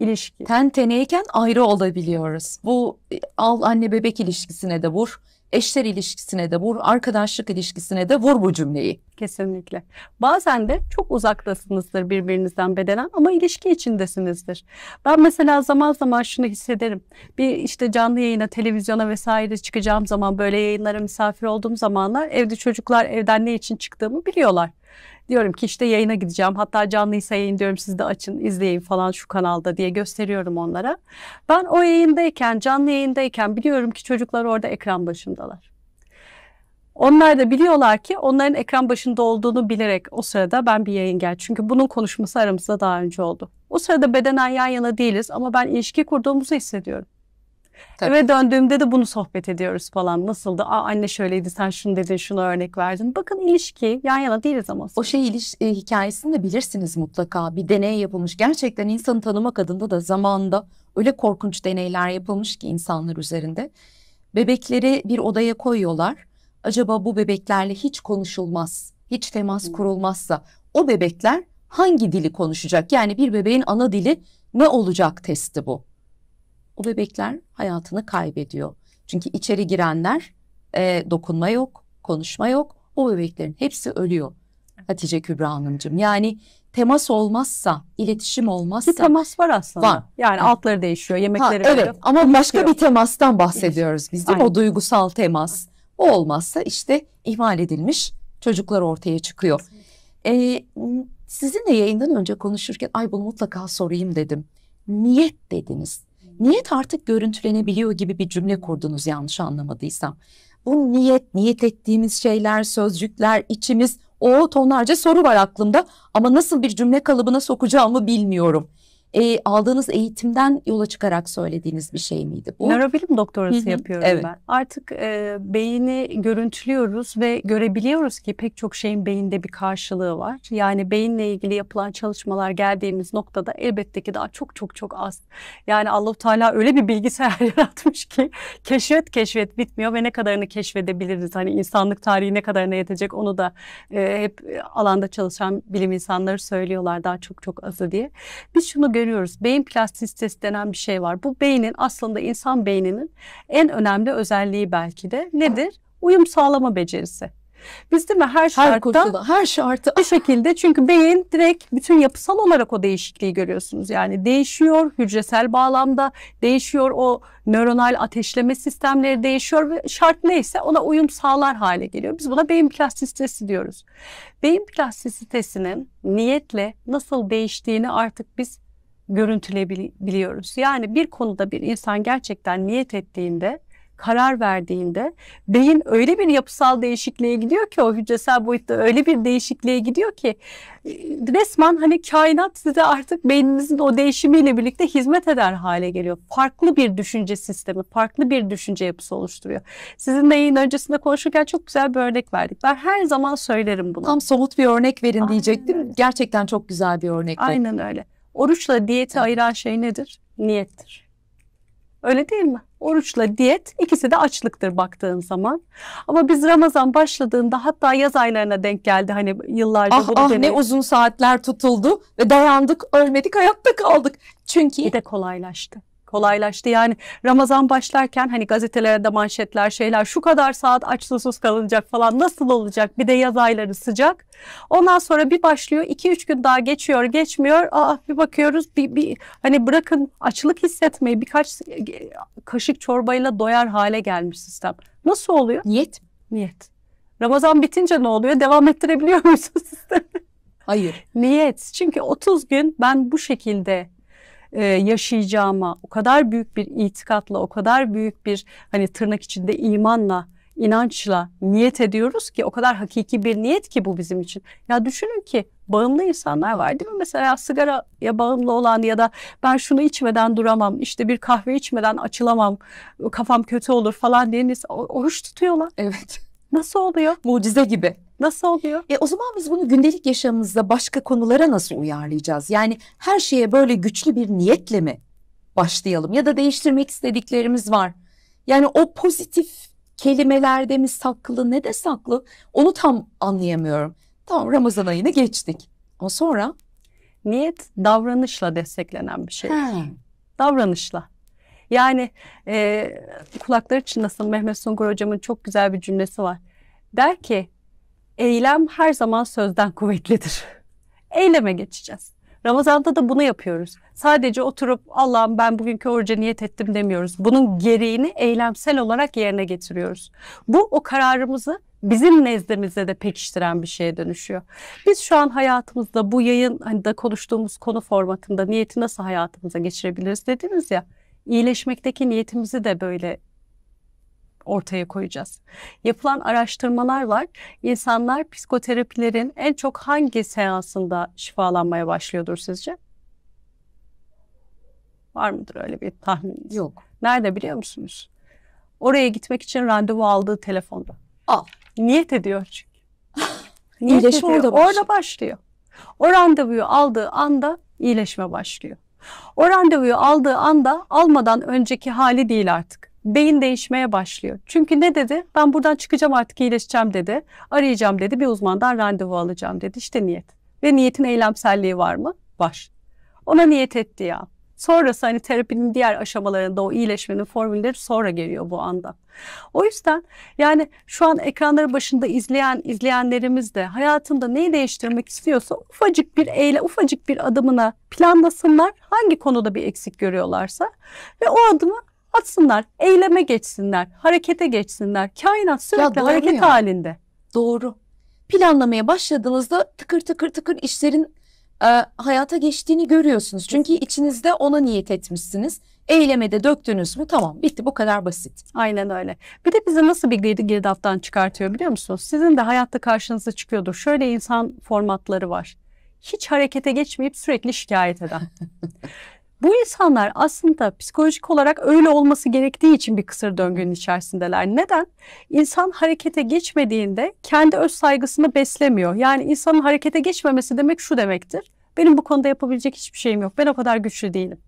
ilişki. Ten teneyken ayrı olabiliyoruz. Bu al anne bebek ilişkisine de vur. Eşler ilişkisine de vur, arkadaşlık ilişkisine de vur bu cümleyi. Kesinlikle. Bazen de çok uzaktasınızdır birbirinizden bedenen ama ilişki içindesinizdir. Ben mesela zaman zaman şunu hissederim. Bir işte canlı yayına, televizyona vesaire çıkacağım zaman böyle yayınlara misafir olduğum zamanlar evde çocuklar evden ne için çıktığımı biliyorlar. Diyorum ki işte yayına gideceğim. Hatta canlıysa yayın diyorum siz de açın izleyin falan şu kanalda diye gösteriyorum onlara. Ben o yayındayken, canlı yayındayken biliyorum ki çocuklar orada ekran başındalar. Onlar da biliyorlar ki onların ekran başında olduğunu bilerek o sırada ben bir yayın gel. Çünkü bunun konuşması aramızda daha önce oldu. O sırada bedenen yan yana değiliz ama ben ilişki kurduğumuzu hissediyorum. Tabii. Eve döndüğümde de bunu sohbet ediyoruz falan. Nasıldı? Aa, anne şöyleydi, sen şunu dedin, şunu örnek verdin. Bakın ilişki yan yana değiliz ama. O şey iliş, e, hikayesini de bilirsiniz mutlaka. Bir deney yapılmış. Gerçekten insanı tanımak adında da zamanında öyle korkunç deneyler yapılmış ki insanlar üzerinde. Bebekleri bir odaya koyuyorlar. Acaba bu bebeklerle hiç konuşulmaz, hiç temas kurulmazsa o bebekler hangi dili konuşacak? Yani bir bebeğin ana dili ne olacak testi bu. O bebekler hayatını kaybediyor. Çünkü içeri girenler e, dokunma yok, konuşma yok. O bebeklerin hepsi ölüyor. Hatice Kübra Hanımcığım. Yani temas olmazsa, iletişim olmazsa. Bir temas var aslında. Var. Yani Ha. altları değişiyor, Ha, yemekleri evet veriyor. ama başka bitiyor. bir temastan bahsediyoruz biz değil mi? Aynen. O duygusal temas. O olmazsa işte ihmal edilmiş çocuklar ortaya çıkıyor. Ee, sizinle yayından önce konuşurken ay bunu mutlaka sorayım dedim. Niyet dediniz. Niyet artık görüntülenebiliyor gibi bir cümle kurdunuz yanlış anlamadıysam. Bu niyet, niyet ettiğimiz şeyler, sözcükler, içimiz, o tonlarca soru var aklımda ama nasıl bir cümle kalıbına sokacağımı bilmiyorum. Ee, aldığınız eğitimden yola çıkarak söylediğiniz bir şey miydi bu? Nörobilim doktorası Hı hı, yapıyorum evet. ben. Artık e, beyni görüntülüyoruz ve görebiliyoruz ki pek çok şeyin beyinde bir karşılığı var. Yani beyinle ilgili yapılan çalışmalar geldiğimiz noktada elbette ki daha çok çok çok az. Yani Allahu Teala öyle bir bilgisayar yaratmış ki keşfet keşfet bitmiyor ve ne kadarını keşfedebiliriz. Hani insanlık tarihi ne kadarına yetecek onu da e, hep e, alanda çalışan bilim insanları söylüyorlar daha çok çok azı diye. Biz şunu görüyoruz. Beyin plastisitesi denen bir şey var. Bu beynin aslında insan beyninin en önemli özelliği belki de nedir? Uyum sağlama becerisi. Biz değil mi her Her şartta koşulda, her şartı bir şekilde çünkü beyin direkt bütün yapısal olarak o değişikliği görüyorsunuz. Yani değişiyor hücresel bağlamda, değişiyor o nöronal ateşleme sistemleri değişiyor ve şart neyse ona uyum sağlar hale geliyor. Biz buna beyin plastisitesi diyoruz. Beyin plastisitesinin niyetle nasıl değiştiğini artık biz görüntüleyebiliyoruz. Yani bir konuda bir insan gerçekten niyet ettiğinde karar verdiğinde beyin öyle bir yapısal değişikliğe gidiyor ki o hücresel boyutta öyle bir değişikliğe gidiyor ki e, resmen hani kainat size artık beyninizin o değişimiyle birlikte hizmet eder hale geliyor. Farklı bir düşünce sistemi, farklı bir düşünce yapısı oluşturuyor. Sizinle yayın öncesinde konuşurken çok güzel bir örnek verdik. Ben her zaman söylerim bunu. tam somut bir örnek verin Aynen diyecektim. öyle. Gerçekten çok güzel bir örnek. Aynen öyle. Oruçla diyeti ayıran şey nedir? Niyettir. Öyle değil mi? Oruçla diyet ikisi de açlıktır baktığın zaman. Ama biz Ramazan başladığında hatta yaz aylarına denk geldi hani yıllarca Ah bunu ah deney- ne uzun saatler tutuldu ve dayandık, ölmedik, hayatta kaldık. Çünkü bir de kolaylaştı. Kolaylaştı yani Ramazan başlarken hani gazetelerde manşetler şeyler şu kadar saat aç susuz kalınacak falan nasıl olacak bir de yaz ayları sıcak. Ondan sonra bir başlıyor 2-3 gün daha geçiyor geçmiyor aa bir bakıyoruz bir, bir hani bırakın açlık hissetmeyi birkaç kaşık çorbayla doyar hale gelmiş sistem. Nasıl oluyor? niyet Niyet. Ramazan bitince ne oluyor? Devam ettirebiliyor muyuz sistemi? hayır. Niyet. Çünkü 30 gün ben bu şekilde e, yaşayacağıma o kadar büyük bir itikatla, o kadar büyük bir hani tırnak içinde imanla, inançla niyet ediyoruz ki o kadar hakiki bir niyet ki bu bizim için. Ya düşünün ki bağımlı insanlar var değil mi? Mesela sigaraya bağımlı olan ya da ben şunu içmeden duramam, işte bir kahve içmeden açılamam, kafam kötü olur falan diye oruç tutuyorlar. Evet. Nasıl oluyor? Mucize gibi. Nasıl oluyor? E o zaman biz bunu gündelik yaşamımızda başka konulara nasıl uyarlayacağız? Yani her şeye böyle güçlü bir niyetle mi başlayalım? Ya da değiştirmek istediklerimiz var. Yani o pozitif kelimelerde mi saklı ne de saklı onu tam anlayamıyorum. Tamam Ramazan ayını geçtik. Ama sonra Niyet davranışla desteklenen bir şey. Davranışla. Yani e, kulakları çınlasın Mehmet Sungur hocamın çok güzel bir cümlesi var. Der ki eylem her zaman sözden kuvvetlidir. Eyleme geçeceğiz. Ramazan'da da bunu yapıyoruz. Sadece oturup Allah'ım ben bugünkü oruca niyet ettim demiyoruz. Bunun gereğini eylemsel olarak yerine getiriyoruz. Bu o kararımızı bizim nezdimizde de pekiştiren bir şeye dönüşüyor. Biz şu an hayatımızda bu yayın hani da konuştuğumuz konu formatında niyeti nasıl hayatımıza geçirebiliriz dediniz ya. İyileşmekteki niyetimizi de böyle ortaya koyacağız. Yapılan araştırmalar var. İnsanlar psikoterapilerin en çok hangi seansında şifalanmaya başlıyordur sizce? Var mıdır öyle bir tahmininiz? Yok. Nerede biliyor musunuz? Oraya gitmek için randevu aldığı telefonda. Aa. Niyet ediyor çünkü. Niyet İyileşme ediyor. orada başlıyor. Orada başlıyor. O randevuyu aldığı anda iyileşme başlıyor. O randevuyu aldığı anda almadan önceki hali değil artık. Beyin değişmeye başlıyor. Çünkü ne dedi? Ben buradan çıkacağım artık iyileşeceğim dedi. Arayacağım dedi. Bir uzmandan randevu alacağım dedi. İşte niyet. Ve niyetin eylemselliği var mı? Var. Ona niyet etti ya. Sonrası hani terapinin diğer aşamalarında o iyileşmenin formülleri sonra geliyor bu anda. O yüzden yani şu an ekranları başında izleyen izleyenlerimiz de hayatında neyi değiştirmek istiyorsa ufacık bir eyle ufacık bir adımına planlasınlar. Hangi konuda bir eksik görüyorlarsa ve o adımı atsınlar, eyleme geçsinler, harekete geçsinler. Kainat sürekli doğru hareket ya. halinde. Doğru. Planlamaya başladığınızda tıkır tıkır tıkır işlerin e, hayata geçtiğini görüyorsunuz. Çünkü içinizde ona niyet etmişsiniz. Eyleme de döktünüz mü tamam bitti bu kadar basit. Aynen öyle. Bir de bizi nasıl bir girdaptan çıkartıyor biliyor musunuz? Sizin de hayatta karşınıza çıkıyordur. Şöyle insan formatları var. Hiç harekete geçmeyip sürekli şikayet eden. Bu insanlar aslında psikolojik olarak öyle olması gerektiği için bir kısır döngünün içerisindeler. Neden? İnsan harekete geçmediğinde kendi öz saygısını beslemiyor. Yani insanın harekete geçmemesi demek şu demektir. Benim bu konuda yapabilecek hiçbir şeyim yok. Ben o kadar güçlü değilim.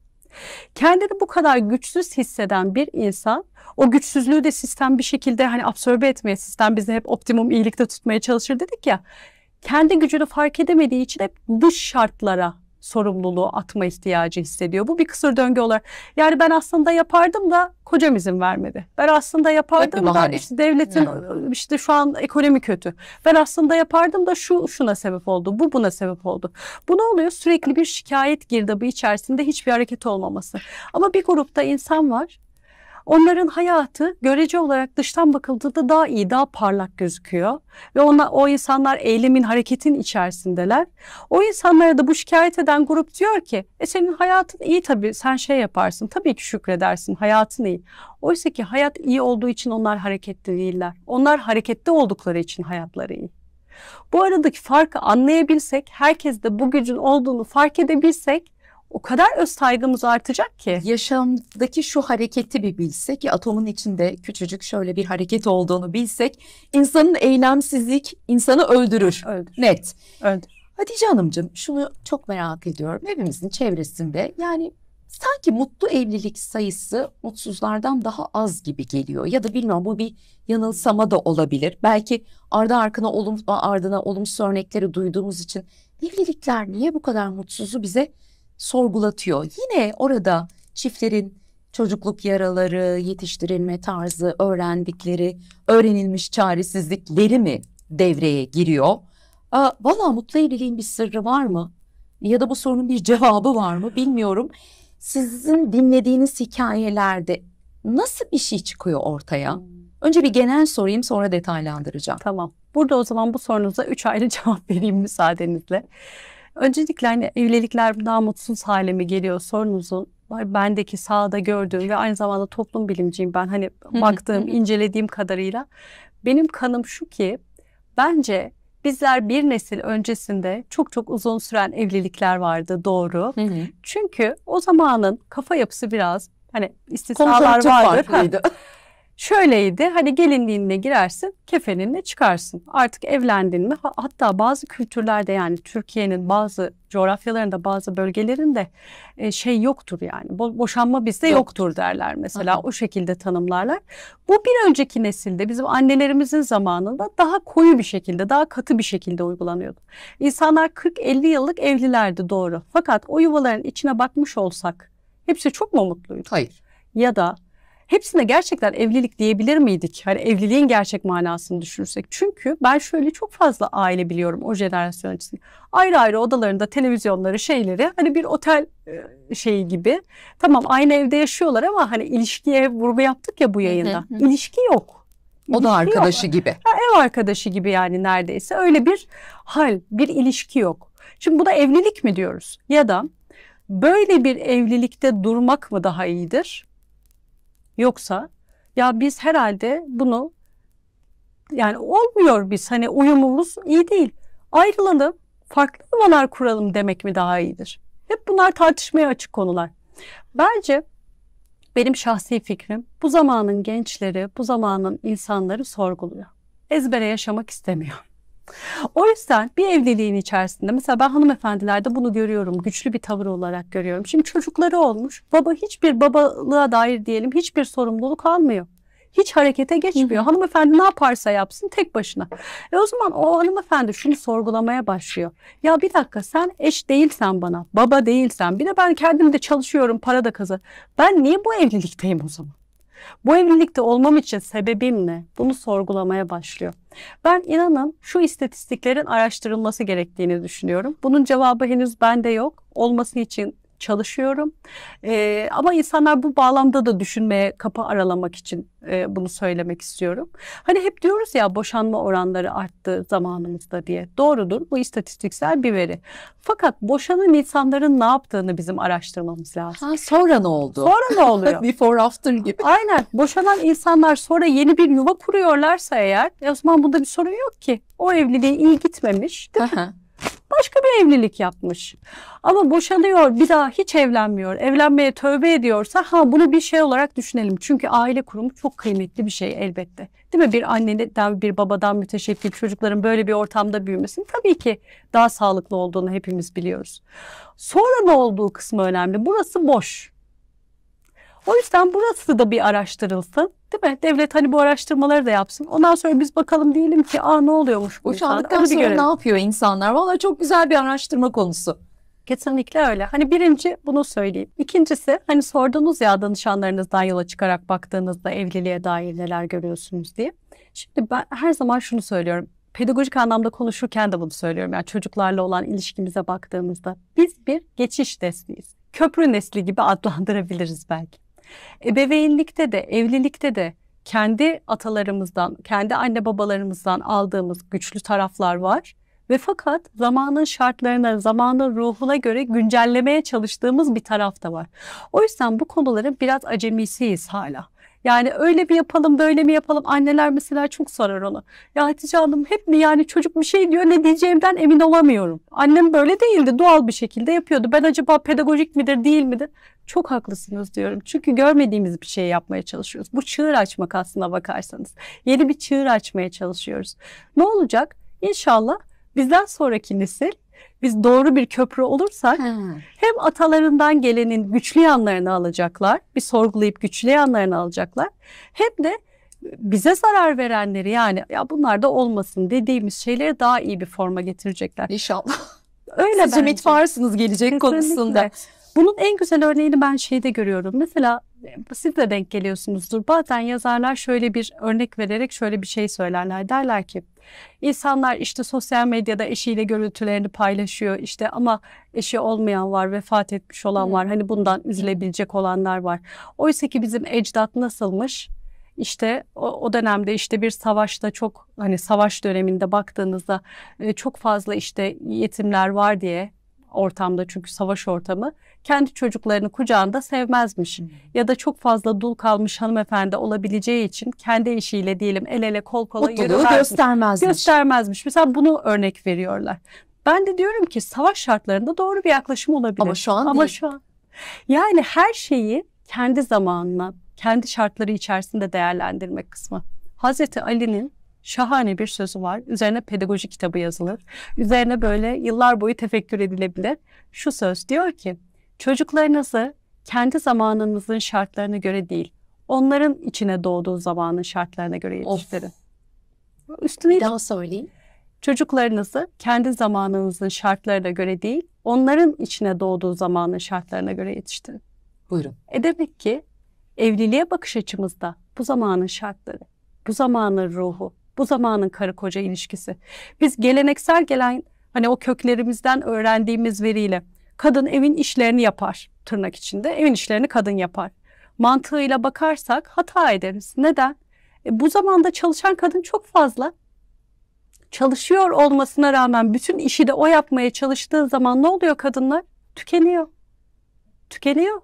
Kendini bu kadar güçsüz hisseden bir insan o güçsüzlüğü de sistem bir şekilde hani absorbe etmeye sistem bizi hep optimum iyilikte tutmaya çalışır dedik ya. Kendi gücünü fark edemediği için hep dış şartlara sorumluluğu atma ihtiyacı hissediyor. Bu bir kısır döngü olarak. Yani ben aslında yapardım da kocam izin vermedi. Ben aslında yapardım da işte devletin işte şu an ekonomi kötü. Ben aslında yapardım da şu şuna sebep oldu. Bu buna sebep oldu. Bu ne oluyor? Sürekli bir şikayet girdabı içerisinde hiçbir hareket olmaması. Ama bir grupta insan var. Onların hayatı görece olarak dıştan bakıldığında daha iyi, daha parlak gözüküyor. Ve ona, o insanlar eylemin, hareketin içerisindeler. O insanlara da bu şikayet eden grup diyor ki, e senin hayatın iyi tabii, sen şey yaparsın, tabii ki şükredersin, hayatın iyi. Oysa ki hayat iyi olduğu için onlar hareketli değiller. Onlar harekette oldukları için hayatları iyi. Bu aradaki farkı anlayabilsek, herkes de bu gücün olduğunu fark edebilsek, o kadar öz saygımız artacak ki. Yaşamdaki şu hareketi bir bilsek, atomun içinde küçücük şöyle bir hareket olduğunu bilsek, insanın eylemsizlik insanı öldürür. Öldür, Net. öldür. Hatice Hanımcığım şunu çok merak ediyorum. Hepimizin çevresinde yani sanki mutlu evlilik sayısı mutsuzlardan daha az gibi geliyor. Ya da bilmiyorum bu bir yanılsama da olabilir. Belki ardı arkana olum, ardına olumsuz örnekleri duyduğumuz için evlilikler niye bu kadar mutsuzu bize sorgulatıyor. Yine orada çiftlerin çocukluk yaraları, yetiştirilme tarzı, öğrendikleri, öğrenilmiş çaresizlikleri mi devreye giriyor? Aa, Valla mutlu evliliğin bir sırrı var mı? Ya da bu sorunun bir cevabı var mı bilmiyorum. Sizin dinlediğiniz hikayelerde nasıl bir şey çıkıyor ortaya? Önce bir genel sorayım sonra detaylandıracağım. Tamam. Burada o zaman bu sorunuza üç ayrı cevap vereyim müsaadenizle. Öncelikle hani evlilikler daha mutsuz hale mi geliyor sorunuzun bendeki sahada gördüğüm ve aynı zamanda toplum bilimciyim ben hani baktığım, incelediğim kadarıyla benim kanım şu ki bence bizler bir nesil öncesinde çok çok uzun süren evlilikler vardı doğru. Çünkü o zamanın kafa yapısı biraz hani istisnalar vardır. farklıydı. Şöyleydi hani gelinliğinle girersin kefeninle çıkarsın. Artık evlendin mi Ha- hatta bazı kültürlerde yani Türkiye'nin bazı coğrafyalarında bazı bölgelerinde e, şey yoktur yani Bo- boşanma bizde Yok. yoktur derler mesela Aha. o şekilde tanımlarlar. Bu bir önceki nesilde bizim annelerimizin zamanında daha koyu bir şekilde daha katı bir şekilde uygulanıyordu. İnsanlar 40-50 yıllık evlilerdi doğru fakat o yuvaların içine bakmış olsak hepsi çok mu mutluydu? Hayır. ya da hepsine gerçekten evlilik diyebilir miydik? Hani evliliğin gerçek manasını düşünürsek. Çünkü ben şöyle çok fazla aile biliyorum o jenerasyon açısından. Ayrı ayrı odalarında televizyonları şeyleri hani bir otel e, şeyi gibi. Tamam aynı evde yaşıyorlar ama hani ilişkiye vurgu yaptık ya bu yayında. Hı hı. İlişki yok. O da İlişki yok. arkadaşı gibi. Ha, ev arkadaşı gibi yani neredeyse öyle bir hal, bir ilişki yok. Şimdi buna evlilik mi diyoruz? Ya da böyle bir evlilikte durmak mı daha iyidir? Yoksa ya biz herhalde bunu yani olmuyor biz hani uyumumuz iyi değil. Ayrılalım, farklı yuvalar kuralım demek mi daha iyidir? Hep bunlar tartışmaya açık konular. Bence benim şahsi fikrim bu zamanın gençleri, bu zamanın insanları sorguluyor. Ezbere yaşamak istemiyor. O yüzden bir evliliğin içerisinde mesela ben hanımefendilerde bunu görüyorum. Güçlü bir tavır olarak görüyorum. Şimdi çocukları olmuş. Baba hiçbir babalığa dair diyelim hiçbir sorumluluk almıyor. Hiç harekete geçmiyor. Hanımefendi ne yaparsa yapsın tek başına. E o zaman o hanımefendi şunu sorgulamaya başlıyor. Ya bir dakika sen eş değilsen bana, baba değilsen bir de ben kendim de çalışıyorum, para da kazan. Ben niye bu evlilikteyim o zaman? Bu evlilikte olmam için sebebim ne? Bunu sorgulamaya başlıyor. Ben inanın şu istatistiklerin araştırılması gerektiğini düşünüyorum. Bunun cevabı henüz bende yok. Olması için çalışıyorum. Ee, ama insanlar bu bağlamda da düşünmeye, kapı aralamak için e, bunu söylemek istiyorum. Hani hep diyoruz ya boşanma oranları arttı zamanımızda diye. Doğrudur. Bu istatistiksel bir veri. Fakat boşanan insanların ne yaptığını bizim araştırmamız lazım. Ha, sonra ne oldu? Sonra ne oluyor? Before after gibi. Aynen. Boşanan insanlar sonra yeni bir yuva kuruyorlarsa eğer e o zaman bunda bir sorun yok ki. O evliliğe iyi gitmemiş. Değil mi? Başka bir evlilik yapmış. Ama boşanıyor bir daha hiç evlenmiyor. Evlenmeye tövbe ediyorsa ha bunu bir şey olarak düşünelim. Çünkü aile kurumu çok kıymetli bir şey elbette. Değil mi? Bir anneden bir babadan müteşekkil çocukların böyle bir ortamda büyümesinin tabii ki daha sağlıklı olduğunu hepimiz biliyoruz. Sonra ne olduğu kısmı önemli. Burası boş. O yüzden burası da bir araştırılsın. Değil mi? Devlet hani bu araştırmaları da yapsın. Ondan sonra biz bakalım diyelim ki aa ne oluyormuş bu Boşandıktan sonra görelim. ne yapıyor insanlar? Valla çok güzel bir araştırma konusu. Kesinlikle öyle. Hani birinci bunu söyleyeyim. İkincisi hani sordunuz ya danışanlarınızdan yola çıkarak baktığınızda evliliğe dair neler görüyorsunuz diye. Şimdi ben her zaman şunu söylüyorum. Pedagojik anlamda konuşurken de bunu söylüyorum. Yani çocuklarla olan ilişkimize baktığımızda biz bir geçiş nesliyiz. Köprü nesli gibi adlandırabiliriz belki. Ebeveynlikte de evlilikte de kendi atalarımızdan, kendi anne babalarımızdan aldığımız güçlü taraflar var. Ve fakat zamanın şartlarına, zamanın ruhuna göre güncellemeye çalıştığımız bir taraf da var. O yüzden bu konuların biraz acemisiyiz hala. Yani öyle mi yapalım, böyle mi yapalım? Anneler mesela çok sorar onu. Ya Hatice Hanım hep mi yani çocuk bir şey diyor ne diyeceğimden emin olamıyorum. Annem böyle değildi, doğal bir şekilde yapıyordu. Ben acaba pedagojik midir, değil midir? Çok haklısınız diyorum. Çünkü görmediğimiz bir şey yapmaya çalışıyoruz. Bu çığır açmak aslına bakarsanız. Yeni bir çığır açmaya çalışıyoruz. Ne olacak? İnşallah bizden sonraki nesil biz doğru bir köprü olursak hem atalarından gelenin güçlü yanlarını alacaklar, bir sorgulayıp güçlü yanlarını alacaklar. Hem de bize zarar verenleri yani ya bunlar da olmasın dediğimiz şeyleri daha iyi bir forma getirecekler. İnşallah. Öyle Siz ümit varsınız gelecek konusunda. Bunun en güzel örneğini ben şeyde görüyorum. Mesela e, siz de denk geliyorsunuzdur. Bazen yazarlar şöyle bir örnek vererek şöyle bir şey söylerler. Derler ki insanlar işte sosyal medyada eşiyle görüntülerini paylaşıyor işte ama eşi olmayan var, vefat etmiş olan var. Hani bundan üzülebilecek olanlar var. Oysa ki bizim ecdat nasılmış? İşte o, o dönemde işte bir savaşta çok hani savaş döneminde baktığınızda e, çok fazla işte yetimler var diye ortamda çünkü savaş ortamı kendi çocuklarını kucağında sevmezmiş. Ya da çok fazla dul kalmış hanımefendi olabileceği için kendi eşiyle diyelim el ele kol kola yürümezmiş. göstermezmiş. Göstermezmiş. Mesela bunu örnek veriyorlar. Ben de diyorum ki savaş şartlarında doğru bir yaklaşım olabilir. Ama şu an Ama değil. şu an. Yani her şeyi kendi zamanına, kendi şartları içerisinde değerlendirmek kısmı. Hazreti Ali'nin şahane bir sözü var. Üzerine pedagoji kitabı yazılır. Üzerine böyle yıllar boyu tefekkür edilebilir. Şu söz diyor ki çocuklarınızı kendi zamanınızın şartlarına göre değil, onların içine doğduğu zamanın şartlarına göre Of. yetiştirin. Üstüne Bir daha söyleyin. çocuklarınızı kendi zamanınızın şartlarına göre değil, onların içine doğduğu zamanın şartlarına göre yetiştirin. Buyurun. E demek ki evliliğe bakış açımızda bu zamanın şartları, bu zamanın ruhu, bu zamanın karı koca ilişkisi. Biz geleneksel gelen hani o köklerimizden öğrendiğimiz veriyle kadın evin işlerini yapar tırnak içinde. Evin işlerini kadın yapar. Mantığıyla bakarsak hata ederiz. Neden? E, bu zamanda çalışan kadın çok fazla. Çalışıyor olmasına rağmen bütün işi de o yapmaya çalıştığı zaman ne oluyor kadınlar? Tükeniyor. Tükeniyor.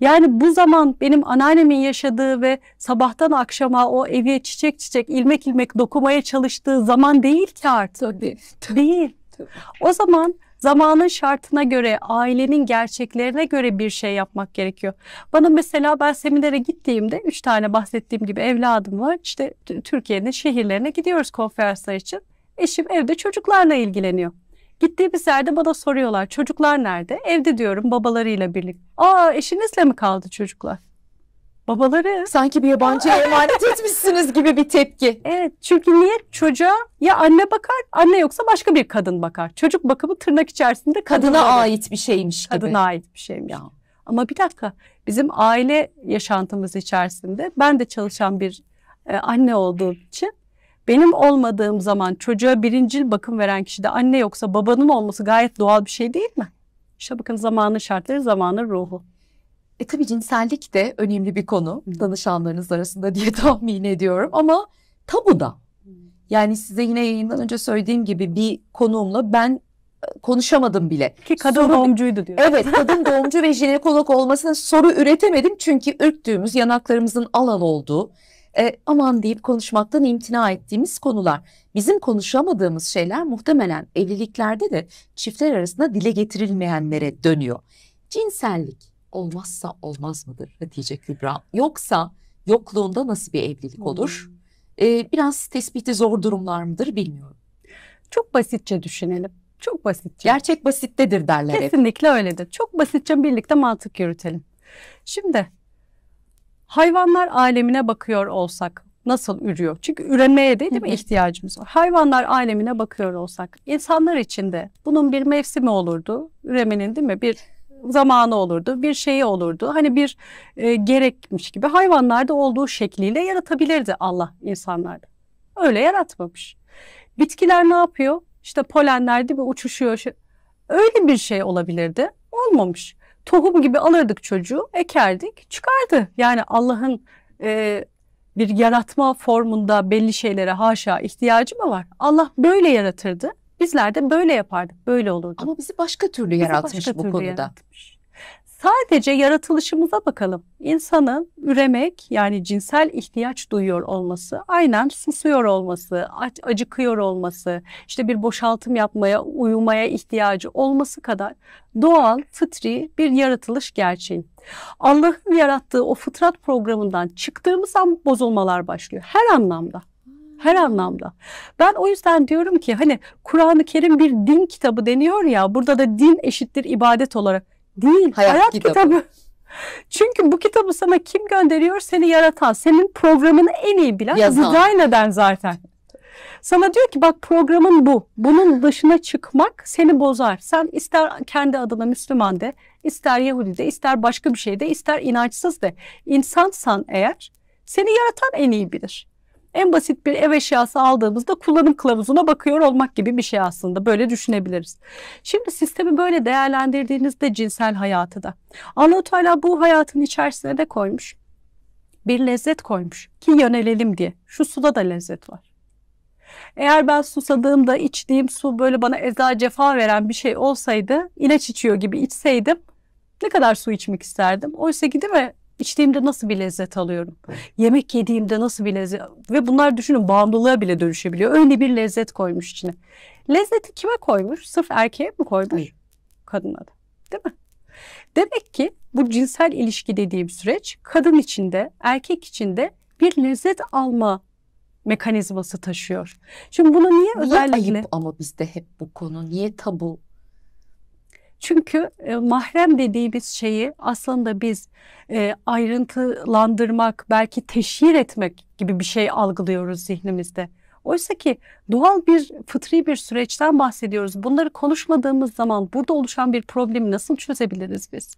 Yani bu zaman benim anneannemin yaşadığı ve sabahtan akşama o evi çiçek çiçek ilmek ilmek dokumaya çalıştığı zaman değil ki artık. Tabii. Değil. Tabii. O zaman zamanın şartına göre, ailenin gerçeklerine göre bir şey yapmak gerekiyor. Bana mesela ben seminere gittiğimde üç tane bahsettiğim gibi evladım var. İşte Türkiye'nin şehirlerine gidiyoruz konferanslar için. Eşim evde çocuklarla ilgileniyor. Gittiğimiz yerde bana soruyorlar çocuklar nerede? Evde diyorum babalarıyla birlikte. Aa eşinizle mi kaldı çocuklar? Babaları. Sanki bir yabancıya emanet etmişsiniz gibi bir tepki. Evet çünkü niye çocuğa ya anne bakar anne yoksa başka bir kadın bakar. Çocuk bakımı tırnak içerisinde Kadına kadınlara- ait bir şeymiş gibi. kadına ait bir şeymiş. Ya. Ama bir dakika bizim aile yaşantımız içerisinde ben de çalışan bir e, anne olduğum için benim olmadığım zaman çocuğa birincil bakım veren kişi de anne yoksa babanın olması gayet doğal bir şey değil mi? İşte bakın zamanın şartları zamanın ruhu. E tabii cinsellik de önemli bir konu danışanlarınız arasında diye tahmin ediyorum ama tabu da. Yani size yine yayından önce söylediğim gibi bir konuğumla ben konuşamadım bile. Ki kadın Soru- doğumcuydu diyor. Evet kadın doğumcu ve jinekolog olmasına soru üretemedim çünkü ürktüğümüz yanaklarımızın al al olduğu e, aman deyip konuşmaktan imtina ettiğimiz konular. Bizim konuşamadığımız şeyler muhtemelen evliliklerde de çiftler arasında dile getirilmeyenlere dönüyor. Cinsellik olmazsa olmaz mıdır Hatice Kübra? Yoksa yokluğunda nasıl bir evlilik olur? E, biraz tespiti zor durumlar mıdır bilmiyorum. Çok basitçe düşünelim. Çok basitçe. Gerçek basittedir derler hep. Kesinlikle öyledir. Çok basitçe birlikte mantık yürütelim. Şimdi hayvanlar alemine bakıyor olsak nasıl ürüyor? Çünkü üremeye de değil mi Hı hı. ihtiyacımız var. Hayvanlar alemine bakıyor olsak insanlar için de bunun bir mevsimi olurdu. Üremenin değil mi? Bir zamanı olurdu, bir şeyi olurdu. Hani bir e, gerekmiş gibi hayvanlarda olduğu şekliyle yaratabilirdi Allah insanlarda. Öyle yaratmamış. Bitkiler ne yapıyor? İşte polenler mi uçuşuyor. Şey- Öyle bir şey olabilirdi. Olmamış. Tohum gibi alırdık çocuğu, ekerdik, çıkardı. Yani Allah'ın e, bir yaratma formunda belli şeylere haşa ihtiyacı mı var? Allah böyle yaratırdı. Bizler de böyle yapardık. Böyle olurdu. Ama bizi başka türlü Bizi yaratmış başka bu türlü konuda. yaratmış. Sadece yaratılışımıza bakalım. İnsanın üremek yani cinsel ihtiyaç duyuyor olması, aynen susuyor olması, acıkıyor olması, işte bir boşaltım yapmaya, uyumaya ihtiyacı olması kadar doğal, fıtri bir yaratılış gerçeği. Allah'ın yarattığı o fıtrat programından çıktığımız an bozulmalar başlıyor. Her anlamda. Her anlamda. Ben o yüzden diyorum ki hani Kur'an-ı Kerim bir din kitabı deniyor ya burada da din eşittir ibadet olarak. Değil. Hayat Hayat, kitabı. kitabı. Çünkü bu kitabı sana kim gönderiyor? Seni yaratan, senin programını en iyi bilen, Yazan. dizayn eden zaten. Sana diyor ki bak programın bu. Bunun dışına çıkmak seni bozar. Sen ister kendi adına Müslüman de, ister Yahudi de, ister başka bir şey de, ister inançsız de. İnsansan eğer seni yaratan en iyi bilir. En basit bir ev eşyası aldığımızda kullanım kılavuzuna bakıyor olmak gibi bir şey aslında. Böyle düşünebiliriz. Şimdi sistemi böyle değerlendirdiğinizde cinsel hayatı da. allah Teala bu hayatın içerisine de koymuş. Bir lezzet koymuş ki yönelelim diye. Şu suda da lezzet var. Eğer ben susadığımda içtiğim su böyle bana eza cefa veren bir şey olsaydı, ilaç içiyor gibi içseydim ne kadar su içmek isterdim. Oysa ki değil mi içtiğimde nasıl bir lezzet alıyorum. Yemek yediğimde nasıl bir lezzet ve bunlar düşünün bağımlılığa bile dönüşebiliyor. Öyle bir lezzet koymuş içine. Lezzeti kime koymuş? Sırf erkeğe mi koymuş? Hayır. Kadına da. Değil mi? Demek ki bu cinsel ilişki dediğim süreç kadın içinde, erkek içinde bir lezzet alma mekanizması taşıyor. Şimdi bunu niye, Niye özellikle? ayıp ama bizde hep bu konu? Niye tabu? Çünkü e, mahrem dediğimiz şeyi aslında biz e, ayrıntılandırmak, belki teşhir etmek gibi bir şey algılıyoruz zihnimizde. Oysa ki doğal bir fıtri bir süreçten bahsediyoruz. Bunları konuşmadığımız zaman burada oluşan bir problemi nasıl çözebiliriz biz?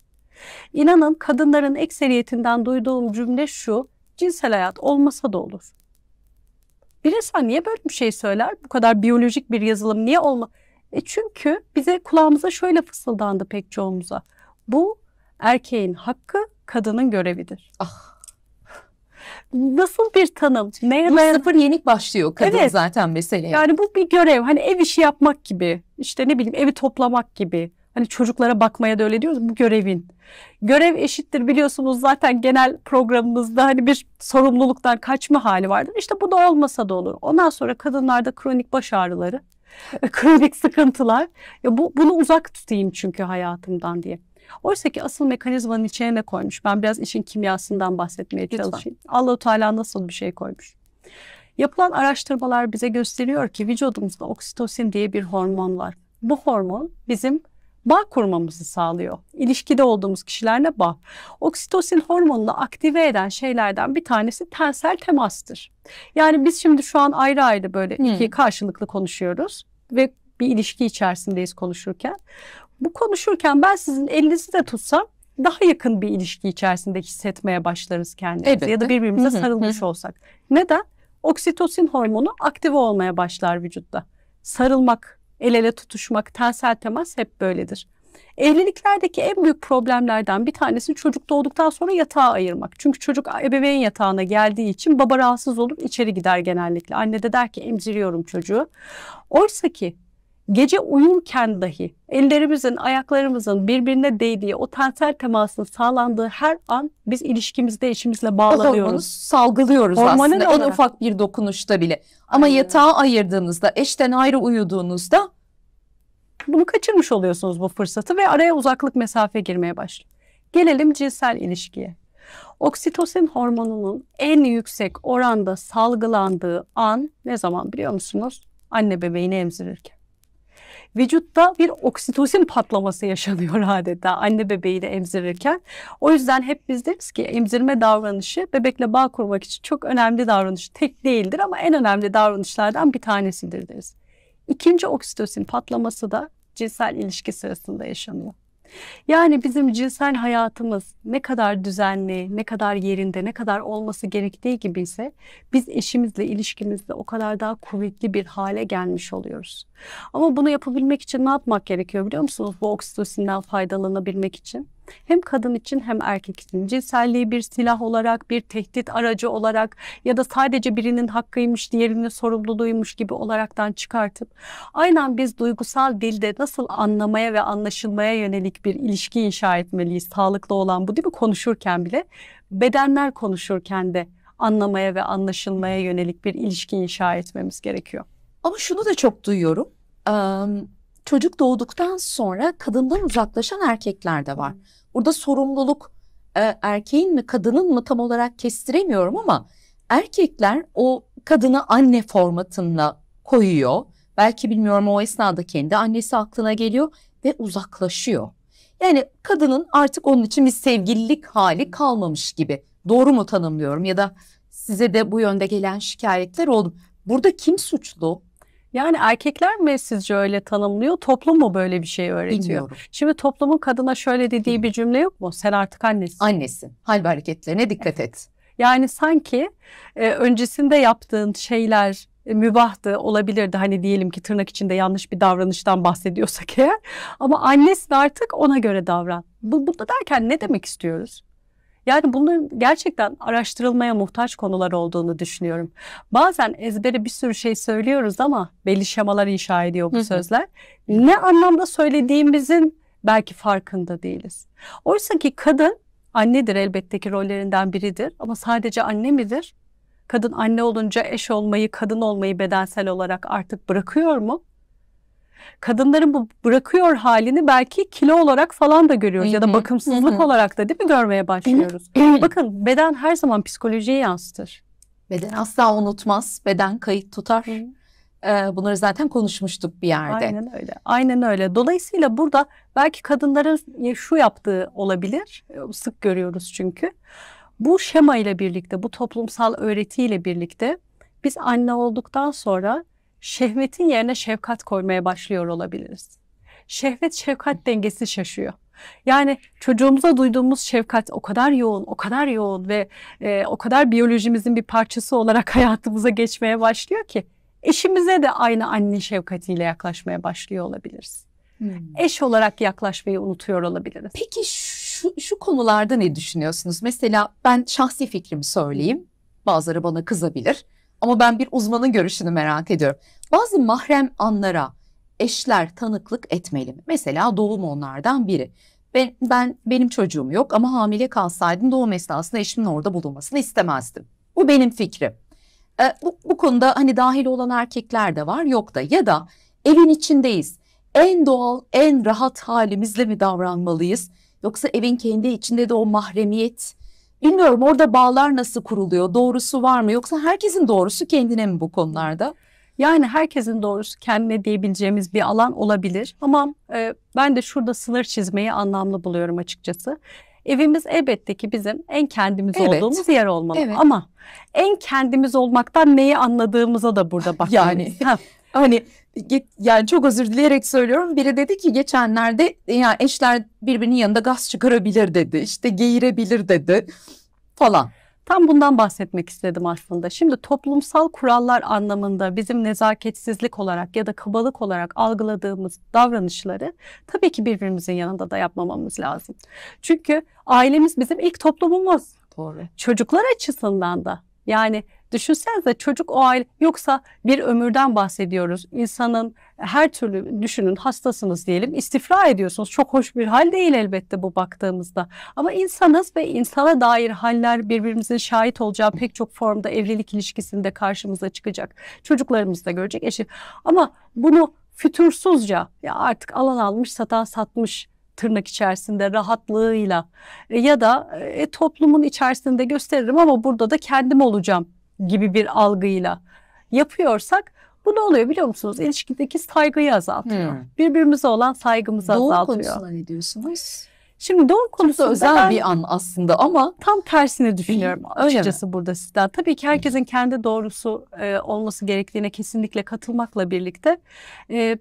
İnanın kadınların ekseriyetinden duyduğum cümle şu. Cinsel hayat olmasa da olur. Bir insan niye böyle bir şey söyler? Bu kadar biyolojik bir yazılım niye olma? E çünkü bize kulağımıza şöyle fısıldandı pek çoğumuza. Bu erkeğin hakkı, kadının görevidir. Ah. Nasıl bir tanım? Neye Bu sıfır yenik başlıyor kadın Evet. zaten meseleye. Yani bu bir görev. Hani ev işi yapmak gibi. işte ne bileyim evi toplamak gibi. Hani çocuklara bakmaya da öyle diyoruz. Bu görevin. Görev eşittir biliyorsunuz zaten genel programımızda hani bir sorumluluktan kaçma hali vardır. İşte bu da olmasa da olur. Ondan sonra kadınlarda kronik baş ağrıları, kronik sıkıntılar. Ya bu bunu uzak tutayım çünkü hayatımdan diye. Oysa ki asıl mekanizmanın içine ne koymuş? Ben biraz işin kimyasından bahsetmeye Lütfen. çalışayım. Allahu Teala nasıl bir şey koymuş? Yapılan araştırmalar bize gösteriyor ki vücudumuzda oksitosin diye bir hormon var. Bu hormon bizim bağ kurmamızı sağlıyor. İlişkide olduğumuz kişilerle bağ. Oksitosin hormonunu aktive eden şeylerden bir tanesi tensel temastır. Yani biz şimdi şu an ayrı ayrı böyle Hmm. iki karşılıklı konuşuyoruz ve bir ilişki içerisindeyiz konuşurken. Bu konuşurken ben sizin elinizi de tutsam daha yakın bir ilişki içerisinde hissetmeye başlarız kendimizi Elbette. ya da birbirimize sarılmış olsak. Neden? Oksitosin hormonu aktive olmaya başlar vücutta. Sarılmak, el ele tutuşmak, tensel temas hep böyledir. Evliliklerdeki en büyük problemlerden bir tanesi çocuk doğduktan sonra yatağa ayırmak. Çünkü çocuk ebeveyn yatağına geldiği için baba rahatsız olur içeri gider genellikle. Anne de der ki emziriyorum çocuğu. Oysa ki gece uyurken dahi ellerimizin, ayaklarımızın birbirine değdiği o tensel temasın sağlandığı her an biz ilişkimizde hormonu bağlanıyoruz. salgılıyoruz Hormonal aslında en olarak. ufak bir dokunuşta bile. Ama Aynen. yatağa ayırdığınızda, eşten ayrı uyuduğunuzda Bunu kaçırmış oluyorsunuz bu fırsatı ve araya uzaklık mesafe girmeye başlıyor. Gelelim cinsel ilişkiye. Oksitosin hormonunun en yüksek oranda salgılandığı an ne zaman biliyor musunuz? Anne bebeğini emzirirken. Vücutta bir oksitosin patlaması yaşanıyor adeta anne bebeği de emzirirken. O yüzden hep biz deriz ki emzirme davranışı bebekle bağ kurmak için çok önemli davranış. Tek değildir ama en önemli davranışlardan bir tanesidir deriz. İkinci oksitosin patlaması da cinsel ilişki sırasında yaşanıyor. Yani bizim cinsel hayatımız ne kadar düzenli, ne kadar yerinde, ne kadar olması gerektiği gibi ise biz eşimizle ilişkimizde o kadar daha kuvvetli bir hale gelmiş oluyoruz. Ama bunu yapabilmek için ne yapmak gerekiyor biliyor musunuz? Bu oksitosinden faydalanabilmek için. Hem kadın için hem erkek için cinselliği bir silah olarak, bir tehdit aracı olarak ya da sadece birinin hakkıymış, diğerinin sorumluluğuymuş gibi olaraktan çıkartıp aynen biz duygusal dilde nasıl anlamaya ve anlaşılmaya yönelik bir ilişki inşa etmeliyiz sağlıklı olan bu değil mi konuşurken bile bedenler konuşurken de anlamaya ve anlaşılmaya yönelik bir ilişki inşa etmemiz gerekiyor. ama şunu da çok duyuyorum. Eee, Çocuk doğduktan sonra kadından uzaklaşan erkekler de var. Burada sorumluluk e, erkeğin mi kadının mı tam olarak kestiremiyorum ama erkekler o kadını anne formatına koyuyor. Belki bilmiyorum o esnada kendi annesi aklına geliyor ve uzaklaşıyor. Yani kadının artık onun için bir sevgililik hali kalmamış gibi. Doğru mu tanımlıyorum ya da size de bu yönde gelen şikayetler oldu. Burada kim suçlu Yani erkekler mi sizce öyle tanımlıyor, toplum mu böyle bir şey öğretiyor? bilmiyorum. Şimdi toplumun kadına şöyle dediği bir cümle yok mu? Sen artık annesin. Annesi. Hal ve hareketlerine dikkat et. Yani sanki e, öncesinde yaptığın şeyler e, mübahtı olabilirdi. Hani diyelim ki tırnak içinde yanlış bir davranıştan bahsediyorsak eğer. Ama annesin artık ona göre davran. Bu, bu derken ne demek istiyoruz? Yani bunların gerçekten araştırılmaya muhtaç konular olduğunu düşünüyorum. Bazen ezbere bir sürü şey söylüyoruz ama belli şemalar inşa ediyor bu hı. sözler. Ne anlamda söylediğimizin belki farkında değiliz. Oysa ki kadın annedir elbette ki rollerinden biridir ama sadece anne midir? Kadın anne olunca eş olmayı, kadın olmayı bedensel olarak artık bırakıyor mu? Kadınların bu bırakıyor halini belki kilo olarak falan da görüyoruz ya da bakımsızlık olarak da değil mi görmeye başlıyoruz? Bakın beden her zaman psikolojiye yansıtır. Beden asla unutmaz. Beden kayıt tutar. Ee, bunları zaten konuşmuştuk bir yerde. Aynen öyle. Aynen öyle. Dolayısıyla burada belki kadınların şu yaptığı olabilir. Sık görüyoruz çünkü. Bu şema ile birlikte, bu toplumsal öğretiyle birlikte biz anne olduktan sonra şehvetin yerine şefkat koymaya başlıyor olabiliriz. Şehvet şefkat dengesi şaşıyor. Yani çocuğumuza duyduğumuz şefkat o kadar yoğun, o kadar yoğun ve e, o kadar biyolojimizin bir parçası olarak hayatımıza geçmeye başlıyor ki eşimize de aynı anne şefkatiyle yaklaşmaya başlıyor olabiliriz. Hmm. Eş olarak yaklaşmayı unutuyor olabiliriz. Peki şu, şu konularda ne düşünüyorsunuz? Mesela ben şahsi fikrimi söyleyeyim. Bazıları bana kızabilir. Ama ben bir uzmanın görüşünü merak ediyorum. Bazı mahrem anlara eşler tanıklık etmeli mi? Mesela doğum onlardan biri. Ben, ben benim çocuğum yok ama hamile kalsaydım doğum esnasında eşimin orada bulunmasını istemezdim. Bu benim fikrim. E, bu, bu konuda hani dahil olan erkekler de var yok da ya da evin içindeyiz. En doğal, en rahat halimizle mi davranmalıyız? Yoksa evin kendi içinde de o mahremiyet Bilmiyorum orada bağlar nasıl kuruluyor? Doğrusu var mı? Yoksa herkesin doğrusu kendine mi bu konularda? Yani herkesin doğrusu kendine diyebileceğimiz bir alan olabilir. Ama e, ben de şurada sınır çizmeyi anlamlı buluyorum açıkçası. Evimiz elbette ki bizim en kendimiz evet. olduğumuz yer olmalı. Evet. Ama en kendimiz olmaktan neyi anladığımıza da burada bakmalıyız. Yani hani yani çok özür dileyerek söylüyorum. Biri dedi ki geçenlerde yani eşler birbirinin yanında gaz çıkarabilir dedi. İşte geğirebilir dedi falan. Tam bundan bahsetmek istedim aslında. Şimdi toplumsal kurallar anlamında bizim nezaketsizlik olarak ya da kabalık olarak algıladığımız davranışları tabii ki birbirimizin yanında da yapmamamız lazım. Çünkü ailemiz bizim ilk toplumumuz. Doğru. Çocuklar açısından da yani Düşünsenize çocuk o aile yoksa bir ömürden bahsediyoruz. İnsanın her türlü düşünün hastasınız diyelim istifra ediyorsunuz. Çok hoş bir hal değil elbette bu baktığımızda. Ama insanız ve insana dair haller birbirimizin şahit olacağı pek çok formda evlilik ilişkisinde karşımıza çıkacak. Çocuklarımız da görecek eşi. Ama bunu fütursuzca ya artık alan almış satan satmış tırnak içerisinde rahatlığıyla ya da e, toplumun içerisinde gösteririm ama burada da kendim olacağım gibi bir algıyla yapıyorsak bu ne oluyor biliyor musunuz? İlişkideki saygıyı azaltıyor. Hmm. Birbirimize olan saygımızı doğum azaltıyor. Doğum konusunda ne diyorsunuz? Şimdi doğum konusu özel bir an aslında ama tam tersini düşünüyorum açıkçası mi? burada sizden. Tabii ki herkesin kendi doğrusu e, olması gerektiğine kesinlikle katılmakla birlikte e,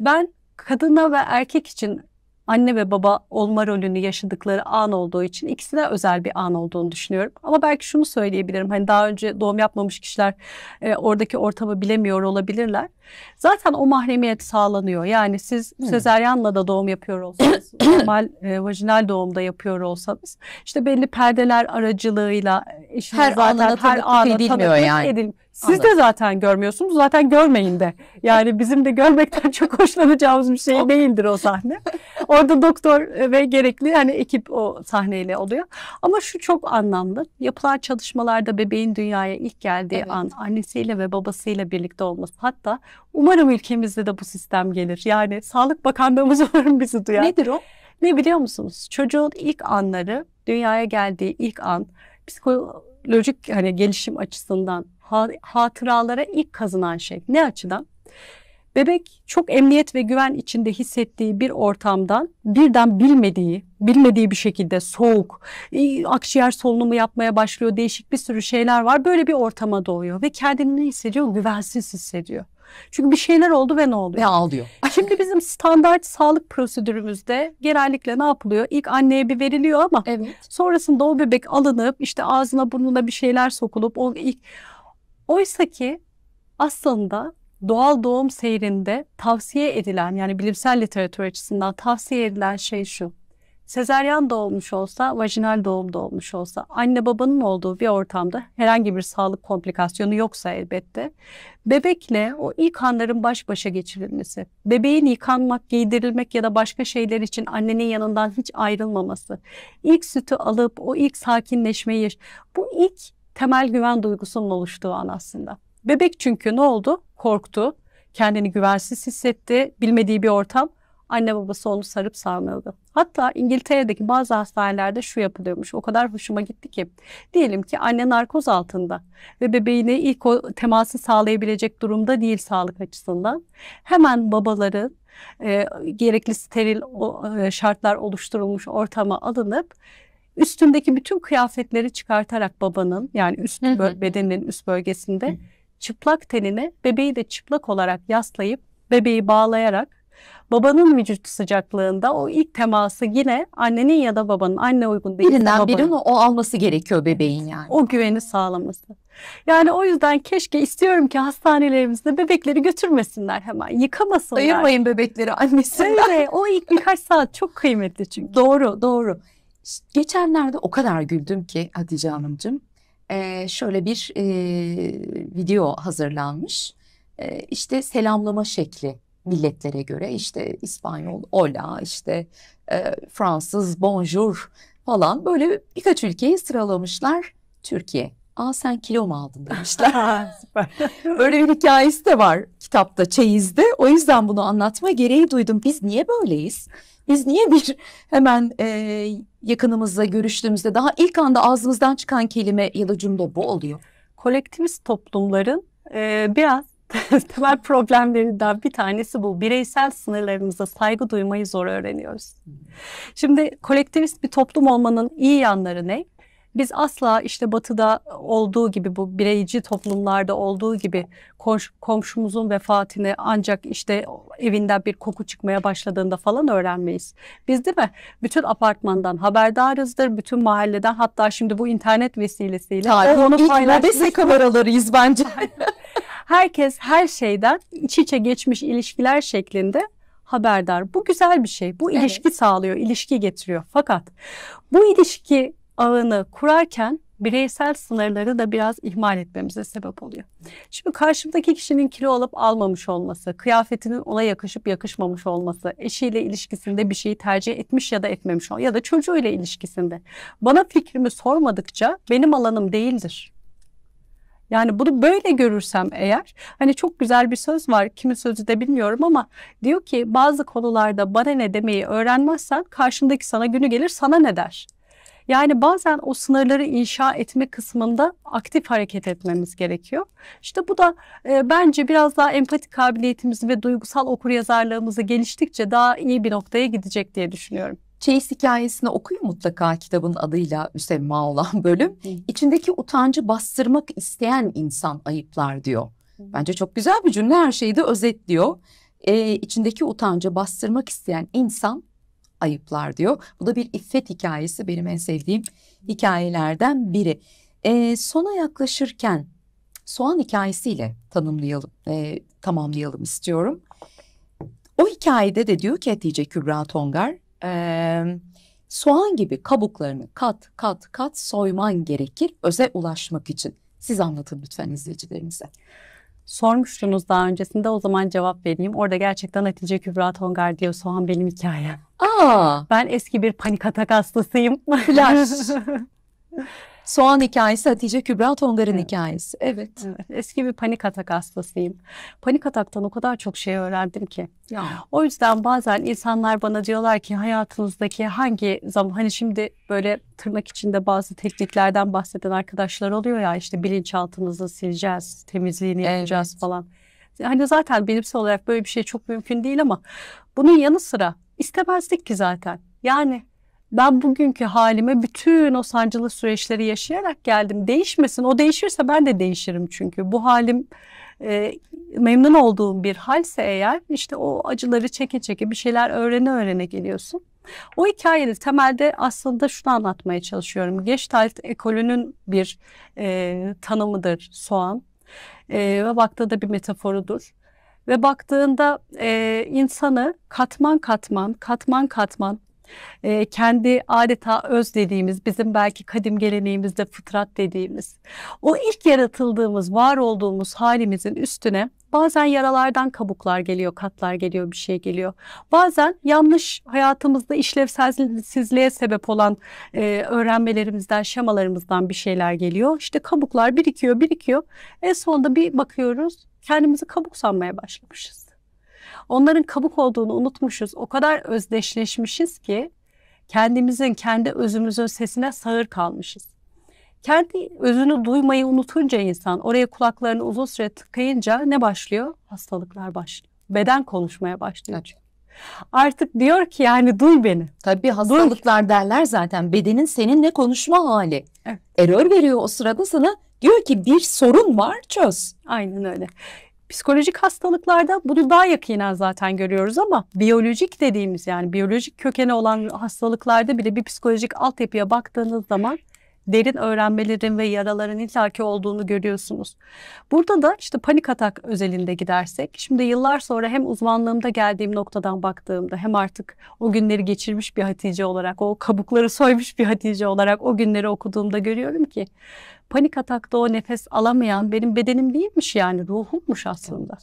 ben kadına ve erkek için anne ve baba olma rolünü yaşadıkları an olduğu için ikisine özel bir an olduğunu düşünüyorum. Ama belki şunu söyleyebilirim. Hani daha önce doğum yapmamış kişiler e, oradaki ortamı bilemiyor olabilirler. Zaten o mahremiyet sağlanıyor. Yani siz hmm. sezeryanla da doğum yapıyor olsanız, normal e, vajinal doğumda yapıyor olsanız işte belli perdeler aracılığıyla eşiniz her zaten her ana edilmiyor yani. Edil siz Anladım. de zaten görmüyorsunuz. Zaten görmeyin de. Yani bizim de görmekten çok hoşlanacağımız bir şey değildir o sahne. Orada doktor ve gerekli hani ekip o sahneyle oluyor. Ama şu çok anlamlı. Yapılan çalışmalarda bebeğin dünyaya ilk geldiği evet. an annesiyle ve babasıyla birlikte olması. Hatta umarım ülkemizde de bu sistem gelir. Yani Sağlık Bakanlığımız umarım bizi duyar. Nedir o? Ne biliyor musunuz? Çocuğun ilk anları, dünyaya geldiği ilk an psikolojik hani gelişim açısından hatıralara ilk kazınan şey. Ne açıdan? Bebek çok emniyet ve güven içinde hissettiği bir ortamdan birden bilmediği, bilmediği bir şekilde soğuk, akciğer solunumu yapmaya başlıyor, değişik bir sürü şeyler var. Böyle bir ortama doğuyor ve kendini ne hissediyor? Güvensiz hissediyor. Çünkü bir şeyler oldu ve ne oluyor? Ve ağlıyor. Şimdi bizim standart sağlık prosedürümüzde genellikle ne yapılıyor? İlk anneye bir veriliyor ama evet. sonrasında o bebek alınıp işte ağzına burnuna bir şeyler sokulup o ilk Oysa ki aslında doğal doğum seyrinde tavsiye edilen yani bilimsel literatür açısından tavsiye edilen şey şu. Sezeryan doğmuş olsa, vajinal doğum doğmuş olsa, anne babanın olduğu bir ortamda herhangi bir sağlık komplikasyonu yoksa elbette, bebekle o ilk anların baş başa geçirilmesi, bebeğin yıkanmak, giydirilmek ya da başka şeyler için annenin yanından hiç ayrılmaması, ilk sütü alıp o ilk sakinleşmeyi, bu ilk temel güven duygusunun oluştuğu an aslında. Bebek çünkü ne oldu? Korktu, kendini güvensiz hissetti, bilmediği bir ortam. Anne babası onu sarıp sarmıyordu. Hatta İngiltere'deki bazı hastanelerde şu yapılıyormuş. O kadar hoşuma gitti ki. Diyelim ki anne narkoz altında ve bebeğine ilk o teması sağlayabilecek durumda değil sağlık açısından. Hemen babaların e, gerekli steril o, e, şartlar oluşturulmuş ortama alınıp üstündeki bütün kıyafetleri çıkartarak babanın yani üst bedeninin üst bölgesinde çıplak tenine bebeği de çıplak olarak yaslayıp bebeği bağlayarak babanın vücut sıcaklığında o ilk teması yine annenin ya da babanın anne uygun değil. Birinden birinin o alması gerekiyor bebeğin yani. O güveni sağlaması. Yani o yüzden keşke istiyorum ki hastanelerimizde bebekleri götürmesinler hemen. Yıkamasınlar. Ayırmayın bebekleri annesinden. Öyle. O ilk birkaç saat çok kıymetli çünkü. Doğru doğru. Geçenlerde o kadar güldüm ki Hatice Hanımcığım. Ee, şöyle bir e, video hazırlanmış. Ee, işte selamlama şekli milletlere göre işte İspanyol hola işte e, Fransız bonjour falan böyle birkaç ülkeyi sıralamışlar. Türkiye. Aa sen kilo mu aldın demişler. Böyle bir hikayesi de var kitapta Çeyiz'de. O yüzden bunu anlatma gereği duydum. Biz niye böyleyiz? Biz niye bir hemen e, yakınımızla görüştüğümüzde daha ilk anda ağzımızdan çıkan kelime ya da cümle bu oluyor? Kolektivist toplumların e, biraz temel problemlerinden bir tanesi bu. Bireysel sınırlarımıza saygı duymayı zor öğreniyoruz. Şimdi kolektivist bir toplum olmanın iyi yanları ne? Biz asla işte batıda olduğu gibi bu bireyci toplumlarda olduğu gibi komşumuzun vefatını ancak işte evinden bir koku çıkmaya başladığında falan öğrenmeyiz. Biz değil mi? Bütün apartmandan haberdarızdır. Bütün mahalleden hatta şimdi bu internet vesilesiyle Tabii, onu paylaşmış kameralarıyız bence. Herkes her şeyden iç içe geçmiş ilişkiler şeklinde haberdar. Bu güzel bir şey. Bu evet. ilişki sağlıyor, ilişki getiriyor. Fakat bu ilişki ağını kurarken bireysel sınırları da biraz ihmal etmemize sebep oluyor. Şimdi karşımdaki kişinin kilo alıp almamış olması, kıyafetinin ona yakışıp yakışmamış olması, eşiyle ilişkisinde bir şeyi tercih etmiş ya da etmemiş olması ya da çocuğuyla ilişkisinde bana fikrimi sormadıkça benim alanım değildir. Yani bunu böyle görürsem eğer hani çok güzel bir söz var kimin sözü de bilmiyorum ama diyor ki bazı konularda bana ne demeyi öğrenmezsen karşındaki sana günü gelir sana ne der. Yani bazen o sınırları inşa etme kısmında aktif hareket etmemiz gerekiyor. İşte bu da e, bence biraz daha empati kabiliyetimizi ve duygusal okuryazarlığımızı geliştikçe daha iyi bir noktaya gidecek diye düşünüyorum. Çeyiz hikayesini okuyun mutlaka kitabın adıyla müsemma olan bölüm. Hı. İçindeki utancı bastırmak isteyen insan ayıplar diyor. Bence çok güzel bir cümle her şeyi de özetliyor. Ee, içindeki utancı bastırmak isteyen insan ayıplar diyor. Bu da bir iffet hikayesi benim en sevdiğim hikayelerden biri. Ee, sona yaklaşırken soğan hikayesiyle tanımlayalım, e, tamamlayalım istiyorum. O hikayede de diyor ki Hatice Kübra Tongar, e, soğan gibi kabuklarını kat kat kat soyman gerekir öze ulaşmak için. Siz anlatın lütfen izleyicilerimize. Sormuştunuz daha öncesinde o zaman cevap vereyim. Orada gerçekten Hatice Kübra Tongar diyor soğan benim hikayem. Aa. Ben eski bir panik atak hastasıyım. Flash. Soğan hikayesi Hatice Kübra Tongar'ın evet. hikayesi. Evet. evet. Eski bir panik atak hastasıyım. Panik ataktan o kadar çok şey öğrendim ki. Ya. O yüzden bazen insanlar bana diyorlar ki hayatınızdaki hangi zaman hani şimdi böyle tırnak içinde bazı tekniklerden bahseden arkadaşlar oluyor ya işte bilinçaltımızı sileceğiz, temizliğini yapacağız evet. falan. Hani zaten bilimsel olarak böyle bir şey çok mümkün değil ama bunun yanı sıra istemezdik ki zaten. Yani ben bugünkü halime bütün o sancılı süreçleri yaşayarak geldim. Değişmesin. O değişirse ben de değişirim çünkü. Bu halim e, memnun olduğum bir halse eğer işte o acıları çeke çeke bir şeyler öğrene öğrene geliyorsun. O hikayede temelde aslında şunu anlatmaya çalışıyorum. Gestalt ekolünün bir e, tanımıdır soğan e, ve baktığında bir metaforudur. Ve baktığında e, insanı katman katman, katman katman e, kendi adeta öz dediğimiz, bizim belki kadim geleneğimizde fıtrat dediğimiz, o ilk yaratıldığımız, var olduğumuz halimizin üstüne bazen yaralardan kabuklar geliyor, katlar geliyor, bir şey geliyor. Bazen yanlış hayatımızda işlevsizliğe sebep olan e, öğrenmelerimizden, şemalarımızdan bir şeyler geliyor. İşte kabuklar birikiyor, birikiyor. En sonunda bir bakıyoruz, kendimizi kabuk sanmaya başlamışız onların kabuk olduğunu unutmuşuz. O kadar özdeşleşmişiz ki kendimizin, kendi özümüzün sesine sağır kalmışız. Kendi özünü duymayı unutunca insan oraya kulaklarını uzun süre tıkayınca ne başlıyor? Hastalıklar başlıyor. Beden konuşmaya başlıyor. Evet. Artık diyor ki yani duy beni. Tabii hastalıklar duy. derler zaten. Bedenin seninle konuşma hali. Evet. Error veriyor o sırada sana. Diyor ki bir sorun var çöz. Aynen öyle Psikolojik hastalıklarda bunu daha yakinen zaten görüyoruz ama biyolojik dediğimiz yani biyolojik kökeni olan hastalıklarda bile bir psikolojik altyapıya baktığınız zaman derin öğrenmelerin ve yaraların illaki olduğunu görüyorsunuz. Burada da işte panik atak özelinde gidersek, şimdi yıllar sonra hem uzmanlığımda geldiğim noktadan baktığımda hem artık o günleri geçirmiş bir Hatice olarak, o kabukları soymuş bir Hatice olarak o günleri okuduğumda görüyorum ki panik atakta o nefes alamayan benim bedenim değilmiş yani ruhummuş aslında.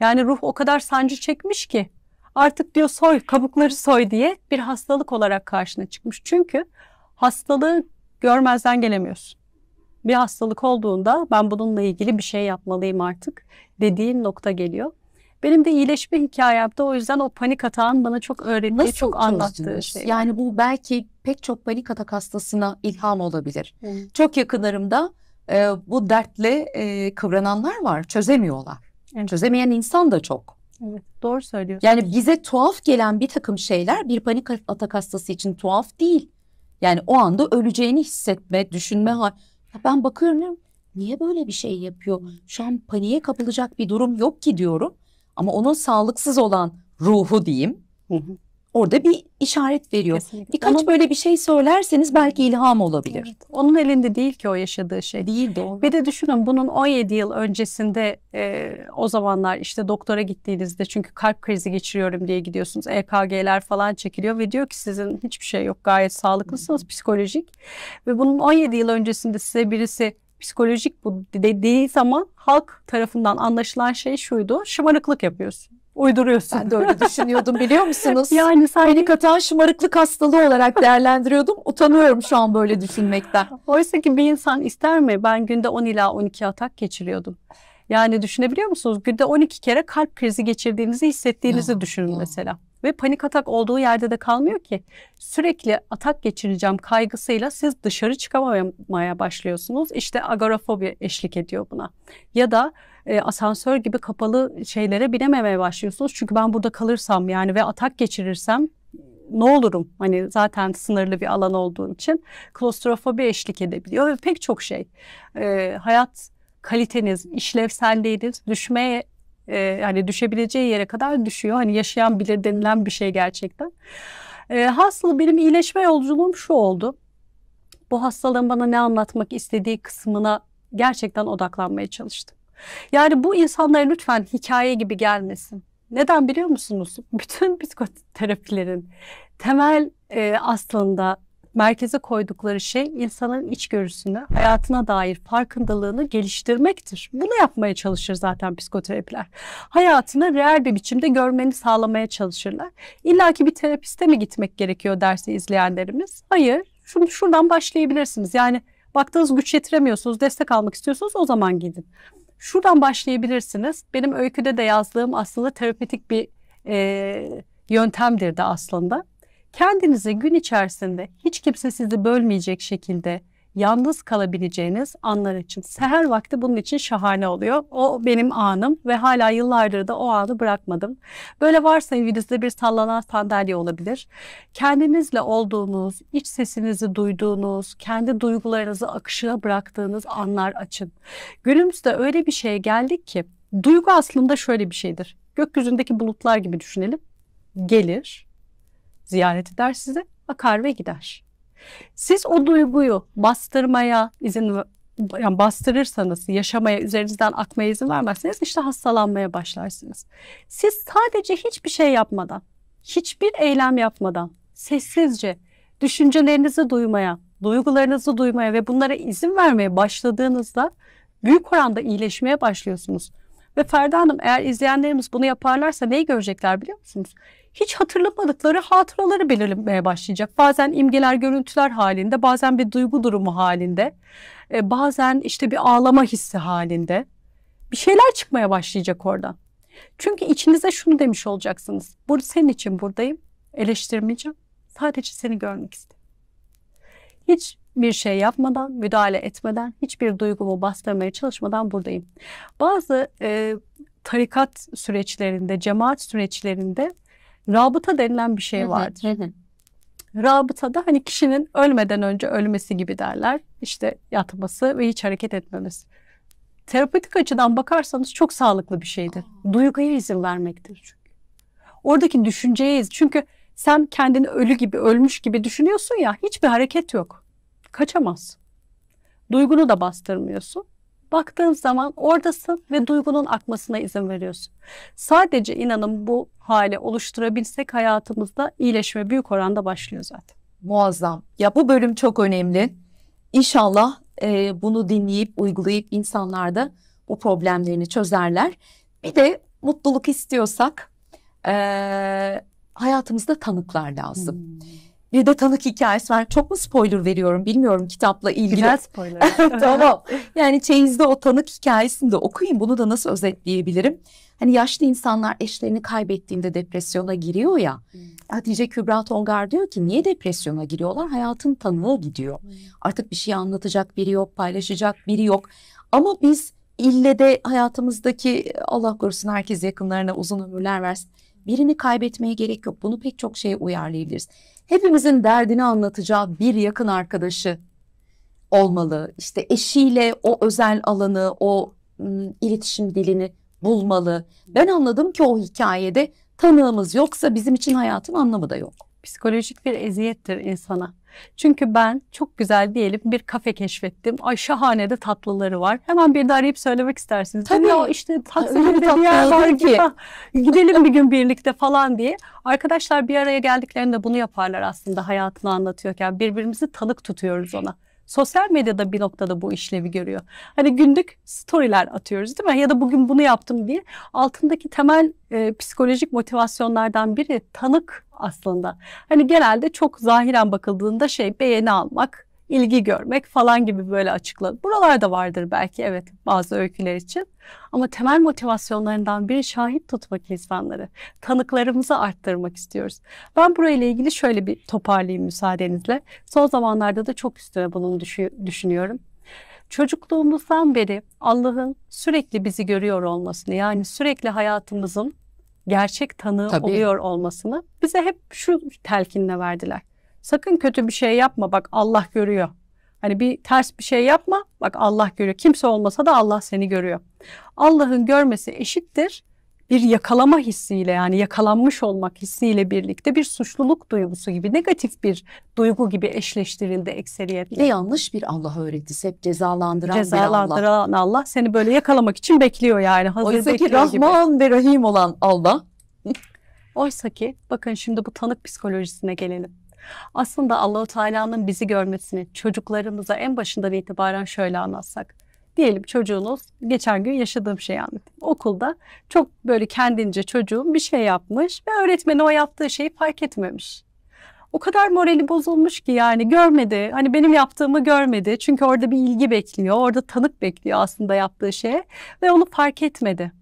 Yani ruh o kadar sancı çekmiş ki artık diyor soy kabukları soy diye bir hastalık olarak karşına çıkmış. Çünkü hastalığı görmezden gelemiyorsun. Bir hastalık olduğunda ben bununla ilgili bir şey yapmalıyım artık dediğin nokta geliyor. Benim de iyileşme hikayemde o yüzden o panik atağın bana çok öğrettiği, Nasıl çok anlattığı şey. Yani bu belki pek çok panik atak hastasına ilham olabilir. Hı. Çok yakınlarımda e, bu dertle e, kıvrananlar var, çözemiyorlar. Evet. Çözemeyen insan da çok. Evet, doğru söylüyorsun. Yani bize tuhaf gelen bir takım şeyler bir panik atak hastası için tuhaf değil. Yani o anda öleceğini hissetme, düşünme. Ya ben bakıyorum niye böyle bir şey yapıyor? Şu an paniğe kapılacak bir durum yok ki diyorum. Ama onun sağlıksız olan ruhu diyeyim. Orada bir işaret veriyor. Kesinlikle. Birkaç Onun- böyle bir şey söylerseniz belki ilham olabilir. Evet, onun elinde değil ki o yaşadığı şey. Değil doğru. Bir de düşünün bunun 17 yıl öncesinde e, o zamanlar işte doktora gittiğinizde çünkü kalp krizi geçiriyorum diye gidiyorsunuz. EKG'ler falan çekiliyor ve diyor ki sizin hiçbir şey yok gayet sağlıklısınız psikolojik. Ve bunun 17 yıl öncesinde size birisi psikolojik bu dediği zaman halk tarafından anlaşılan şey şuydu. Şımarıklık yapıyorsun. Uyduruyorsun. Ben de öyle düşünüyordum biliyor musunuz? yani sen Panik atağı şımarıklık hastalığı olarak değerlendiriyordum. Utanıyorum şu an böyle düşünmekten. Oysa ki bir insan ister mi? Ben günde 10 ila 12 atak geçiriyordum. Yani düşünebiliyor musunuz? Günde 12 kere kalp krizi geçirdiğinizi hissettiğinizi Ya, düşünün ya. mesela. Ve panik atak olduğu yerde de kalmıyor ki. Sürekli atak geçireceğim kaygısıyla siz dışarı çıkamamaya başlıyorsunuz. İşte agorafobi eşlik ediyor buna. Ya da e, asansör gibi kapalı şeylere binememeye başlıyorsunuz. Çünkü ben burada kalırsam yani ve atak geçirirsem ne olurum? Hani zaten sınırlı bir alan olduğu için klostrofobi eşlik edebiliyor ve pek çok şey. Ee, hayat kaliteniz, işlevselliğiniz düşmeye e, yani düşebileceği yere kadar düşüyor. Hani yaşayan bilir denilen bir şey gerçekten. Ee, hasılı benim iyileşme yolculuğum şu oldu. Bu hastalığın bana ne anlatmak istediği kısmına gerçekten odaklanmaya çalıştım. Yani bu insanlara lütfen hikaye gibi gelmesin. Neden biliyor musunuz? Bütün psikoterapilerin temel e, aslında merkeze koydukları şey insanın içgörüsünü, hayatına dair farkındalığını geliştirmektir. Bunu yapmaya çalışır zaten psikoterapiler. Hayatını reel bir biçimde görmeni sağlamaya çalışırlar. İlla ki bir terapiste mi gitmek gerekiyor dersi izleyenlerimiz? Hayır. Şunu, şuradan başlayabilirsiniz. Yani baktığınız güç yetiremiyorsunuz, destek almak istiyorsunuz o zaman gidin. Şuradan başlayabilirsiniz. Benim öyküde de yazdığım aslında terapötik bir e, yöntemdir de aslında. Kendinizi gün içerisinde hiç kimse sizi bölmeyecek şekilde yalnız kalabileceğiniz anlar için. Seher vakti bunun için şahane oluyor. O benim anım ve hala yıllardır da o anı bırakmadım. Böyle varsa evinizde bir sallanan sandalye olabilir. Kendinizle olduğunuz, iç sesinizi duyduğunuz, kendi duygularınızı akışına bıraktığınız anlar açın. Günümüzde öyle bir şeye geldik ki duygu aslında şöyle bir şeydir. Gökyüzündeki bulutlar gibi düşünelim. Gelir, ziyaret eder size, akar ve gider. Siz o duyguyu bastırmaya izin yani bastırırsanız, yaşamaya, üzerinizden akmaya izin vermezseniz işte hastalanmaya başlarsınız. Siz sadece hiçbir şey yapmadan, hiçbir eylem yapmadan, sessizce düşüncelerinizi duymaya, duygularınızı duymaya ve bunlara izin vermeye başladığınızda büyük oranda iyileşmeye başlıyorsunuz. Ve Ferda Hanım eğer izleyenlerimiz bunu yaparlarsa neyi görecekler biliyor musunuz? Hiç hatırlamadıkları hatıraları belirlemeye başlayacak. Bazen imgeler, görüntüler halinde, bazen bir duygu durumu halinde, e, bazen işte bir ağlama hissi halinde. Bir şeyler çıkmaya başlayacak oradan. Çünkü içinize şunu demiş olacaksınız. Bu senin için buradayım. Eleştirmeyeceğim. Sadece seni görmek istedim. Hiç bir şey yapmadan, müdahale etmeden, hiçbir duygumu bastırmaya çalışmadan buradayım. Bazı e, tarikat süreçlerinde, cemaat süreçlerinde rabıta denilen bir şey vardır. Hı hı. Rabıtada hani kişinin ölmeden önce ölmesi gibi derler. İşte yatması ve hiç hareket etmemesi. Terapötik açıdan bakarsanız çok sağlıklı bir şeydir. Duyguya izin vermektir çünkü. Oradaki düşünceye izin. Çünkü sen kendini ölü gibi, ölmüş gibi düşünüyorsun ya hiçbir hareket yok. Kaçamazsın. Duygunu da bastırmıyorsun. Baktığın zaman oradasın ve duygunun akmasına izin veriyorsun. Sadece inanın bu hale oluşturabilsek hayatımızda iyileşme büyük oranda başlıyor zaten. Muazzam. Ya bu bölüm çok önemli. İnşallah e, bunu dinleyip uygulayıp insanlar da bu problemlerini çözerler. Bir de mutluluk istiyorsak e, hayatımızda tanıklar lazım. Hmm. Bir de tanık hikayesi var. Çok mu spoiler veriyorum bilmiyorum kitapla ilgili. Güzel spoiler. tamam. Yani çeyizde o tanık hikayesini de okuyun. Bunu da nasıl özetleyebilirim? Hani yaşlı insanlar eşlerini kaybettiğinde depresyona giriyor ya. Hmm. Hatice Kübra Tongar diyor ki niye depresyona giriyorlar? Hayatın tanığı gidiyor. Artık bir şey anlatacak biri yok, paylaşacak biri yok. Ama biz ille de hayatımızdaki Allah korusun herkes yakınlarına uzun ömürler versin. Birini kaybetmeye gerek yok. Bunu pek çok şeye uyarlayabiliriz. Hepimizin derdini anlatacağı bir yakın arkadaşı olmalı. İşte eşiyle o özel alanı, o iletişim dilini bulmalı. Ben anladım ki o hikayede tanığımız yoksa bizim için hayatın anlamı da yok. Psikolojik bir eziyettir insana. Çünkü ben çok güzel diyelim bir kafe keşfettim. Ay şahane de tatlıları var. Hemen bir de arayıp söylemek istersiniz. Tabii. Ya işte Taksim'de bir yer var ki. Gidelim bir gün birlikte falan diye. Arkadaşlar bir araya geldiklerinde bunu yaparlar aslında hayatını anlatıyorken. Birbirimizi tanık tutuyoruz ona. Sosyal medyada bir noktada bu işlevi görüyor. Hani günlük storyler atıyoruz değil mi? Ya da bugün bunu yaptım diye. Altındaki temel e, psikolojik motivasyonlardan biri tanık aslında. Hani genelde çok zahiren bakıldığında şey beğeni almak, ilgi görmek falan gibi böyle açıklanır. Buralarda vardır belki evet bazı öyküler için. Ama temel motivasyonlarından biri şahit tutmak insanları. Tanıklarımızı arttırmak istiyoruz. Ben burayla ilgili şöyle bir toparlayayım müsaadenizle. Son zamanlarda da çok üstüne bunun düşü- düşünüyorum. Çocukluğumuzdan beri Allah'ın sürekli bizi görüyor olmasını yani sürekli hayatımızın gerçek tanığı Tabii. oluyor olmasını bize hep şu telkinle verdiler. Sakın kötü bir şey yapma bak Allah görüyor. Hani bir ters bir şey yapma bak Allah görüyor. Kimse olmasa da Allah seni görüyor. Allah'ın görmesi eşittir bir yakalama hissiyle yani yakalanmış olmak hissiyle birlikte bir suçluluk duygusu gibi negatif bir duygu gibi eşleştirildi ekseriyetle. Ne yanlış bir Allah öğretisi hep cezalandıran bir Allah. Cezalandıran Allah seni böyle yakalamak için bekliyor yani. Hazır Oysa ki bekliyor gibi. Rahman ve Rahim olan Allah Oysa ki bakın şimdi bu tanık psikolojisine gelelim. Aslında Allahu Teala'nın bizi görmesini çocuklarımıza en başından itibaren şöyle anlatsak. Diyelim çocuğunuz geçen gün yaşadığım şeyi anlatayım. Okulda çok böyle kendince çocuğum bir şey yapmış ve öğretmeni o yaptığı şeyi fark etmemiş. O kadar morali bozulmuş ki yani görmedi. Hani benim yaptığımı görmedi. Çünkü orada bir ilgi bekliyor. Orada tanık bekliyor aslında yaptığı şeye ve onu fark etmedi.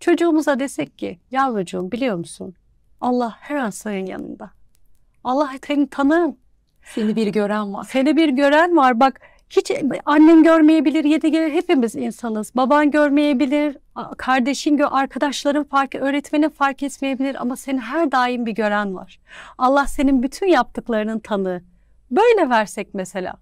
Çocuğumuza desek ki yavrucuğum biliyor musun? Allah her an senin yanında. Allah senin tanığın. seni bir gören var. Seni bir gören var. Bak hiç annen görmeyebilir, yedi gelir hepimiz insanız. Baban görmeyebilir, kardeşin, arkadaşların fark, öğretmenin fark etmeyebilir ama seni her daim bir gören var. Allah senin bütün yaptıklarının tanığı. Böyle versek mesela.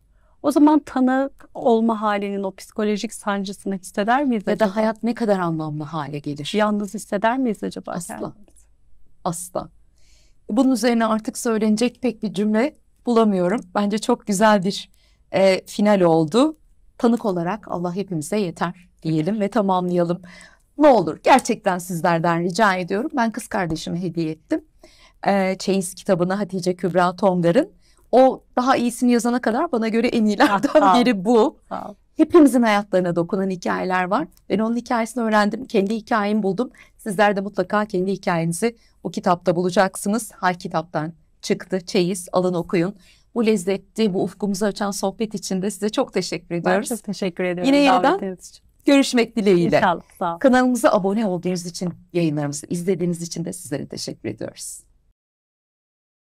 O zaman tanık olma halinin o psikolojik sancısını hisseder miyiz Ve acaba? de hayat ne kadar anlamlı hale gelir. Yalnız hisseder miyiz acaba? Asla. kendimizi? Asla. Bunun üzerine artık söylenecek pek bir cümle bulamıyorum. Bence çok güzel bir e, final oldu. Tanık olarak Allah hepimize yeter diyelim ve tamamlayalım. Ne olur gerçekten sizlerden rica ediyorum. Ben kız kardeşime hediye ettim. E, Çeyiz kitabını Hatice Kübra Tongar'ın. O daha iyisini yazana kadar bana göre en iyilerden Aha. biri bu. Hepimizin hayatlarına dokunan hikayeler var. Ben onun hikayesini öğrendim. Kendi hikayemi buldum. Sizler de mutlaka kendi hikayenizi bu kitapta bulacaksınız. Hal kitaptan çıktı. Çeyiz. Alın okuyun. Bu lezzetli, bu ufkumuzu açan sohbet için de size çok teşekkür Ben ediyoruz. çok teşekkür ediyorum. Yine yeniden. Görüşmek dileğiyle. İnşallah. Sağ ol. Kanalımıza abone olduğunuz için, yayınlarımızı izlediğiniz için de sizlere teşekkür ediyoruz.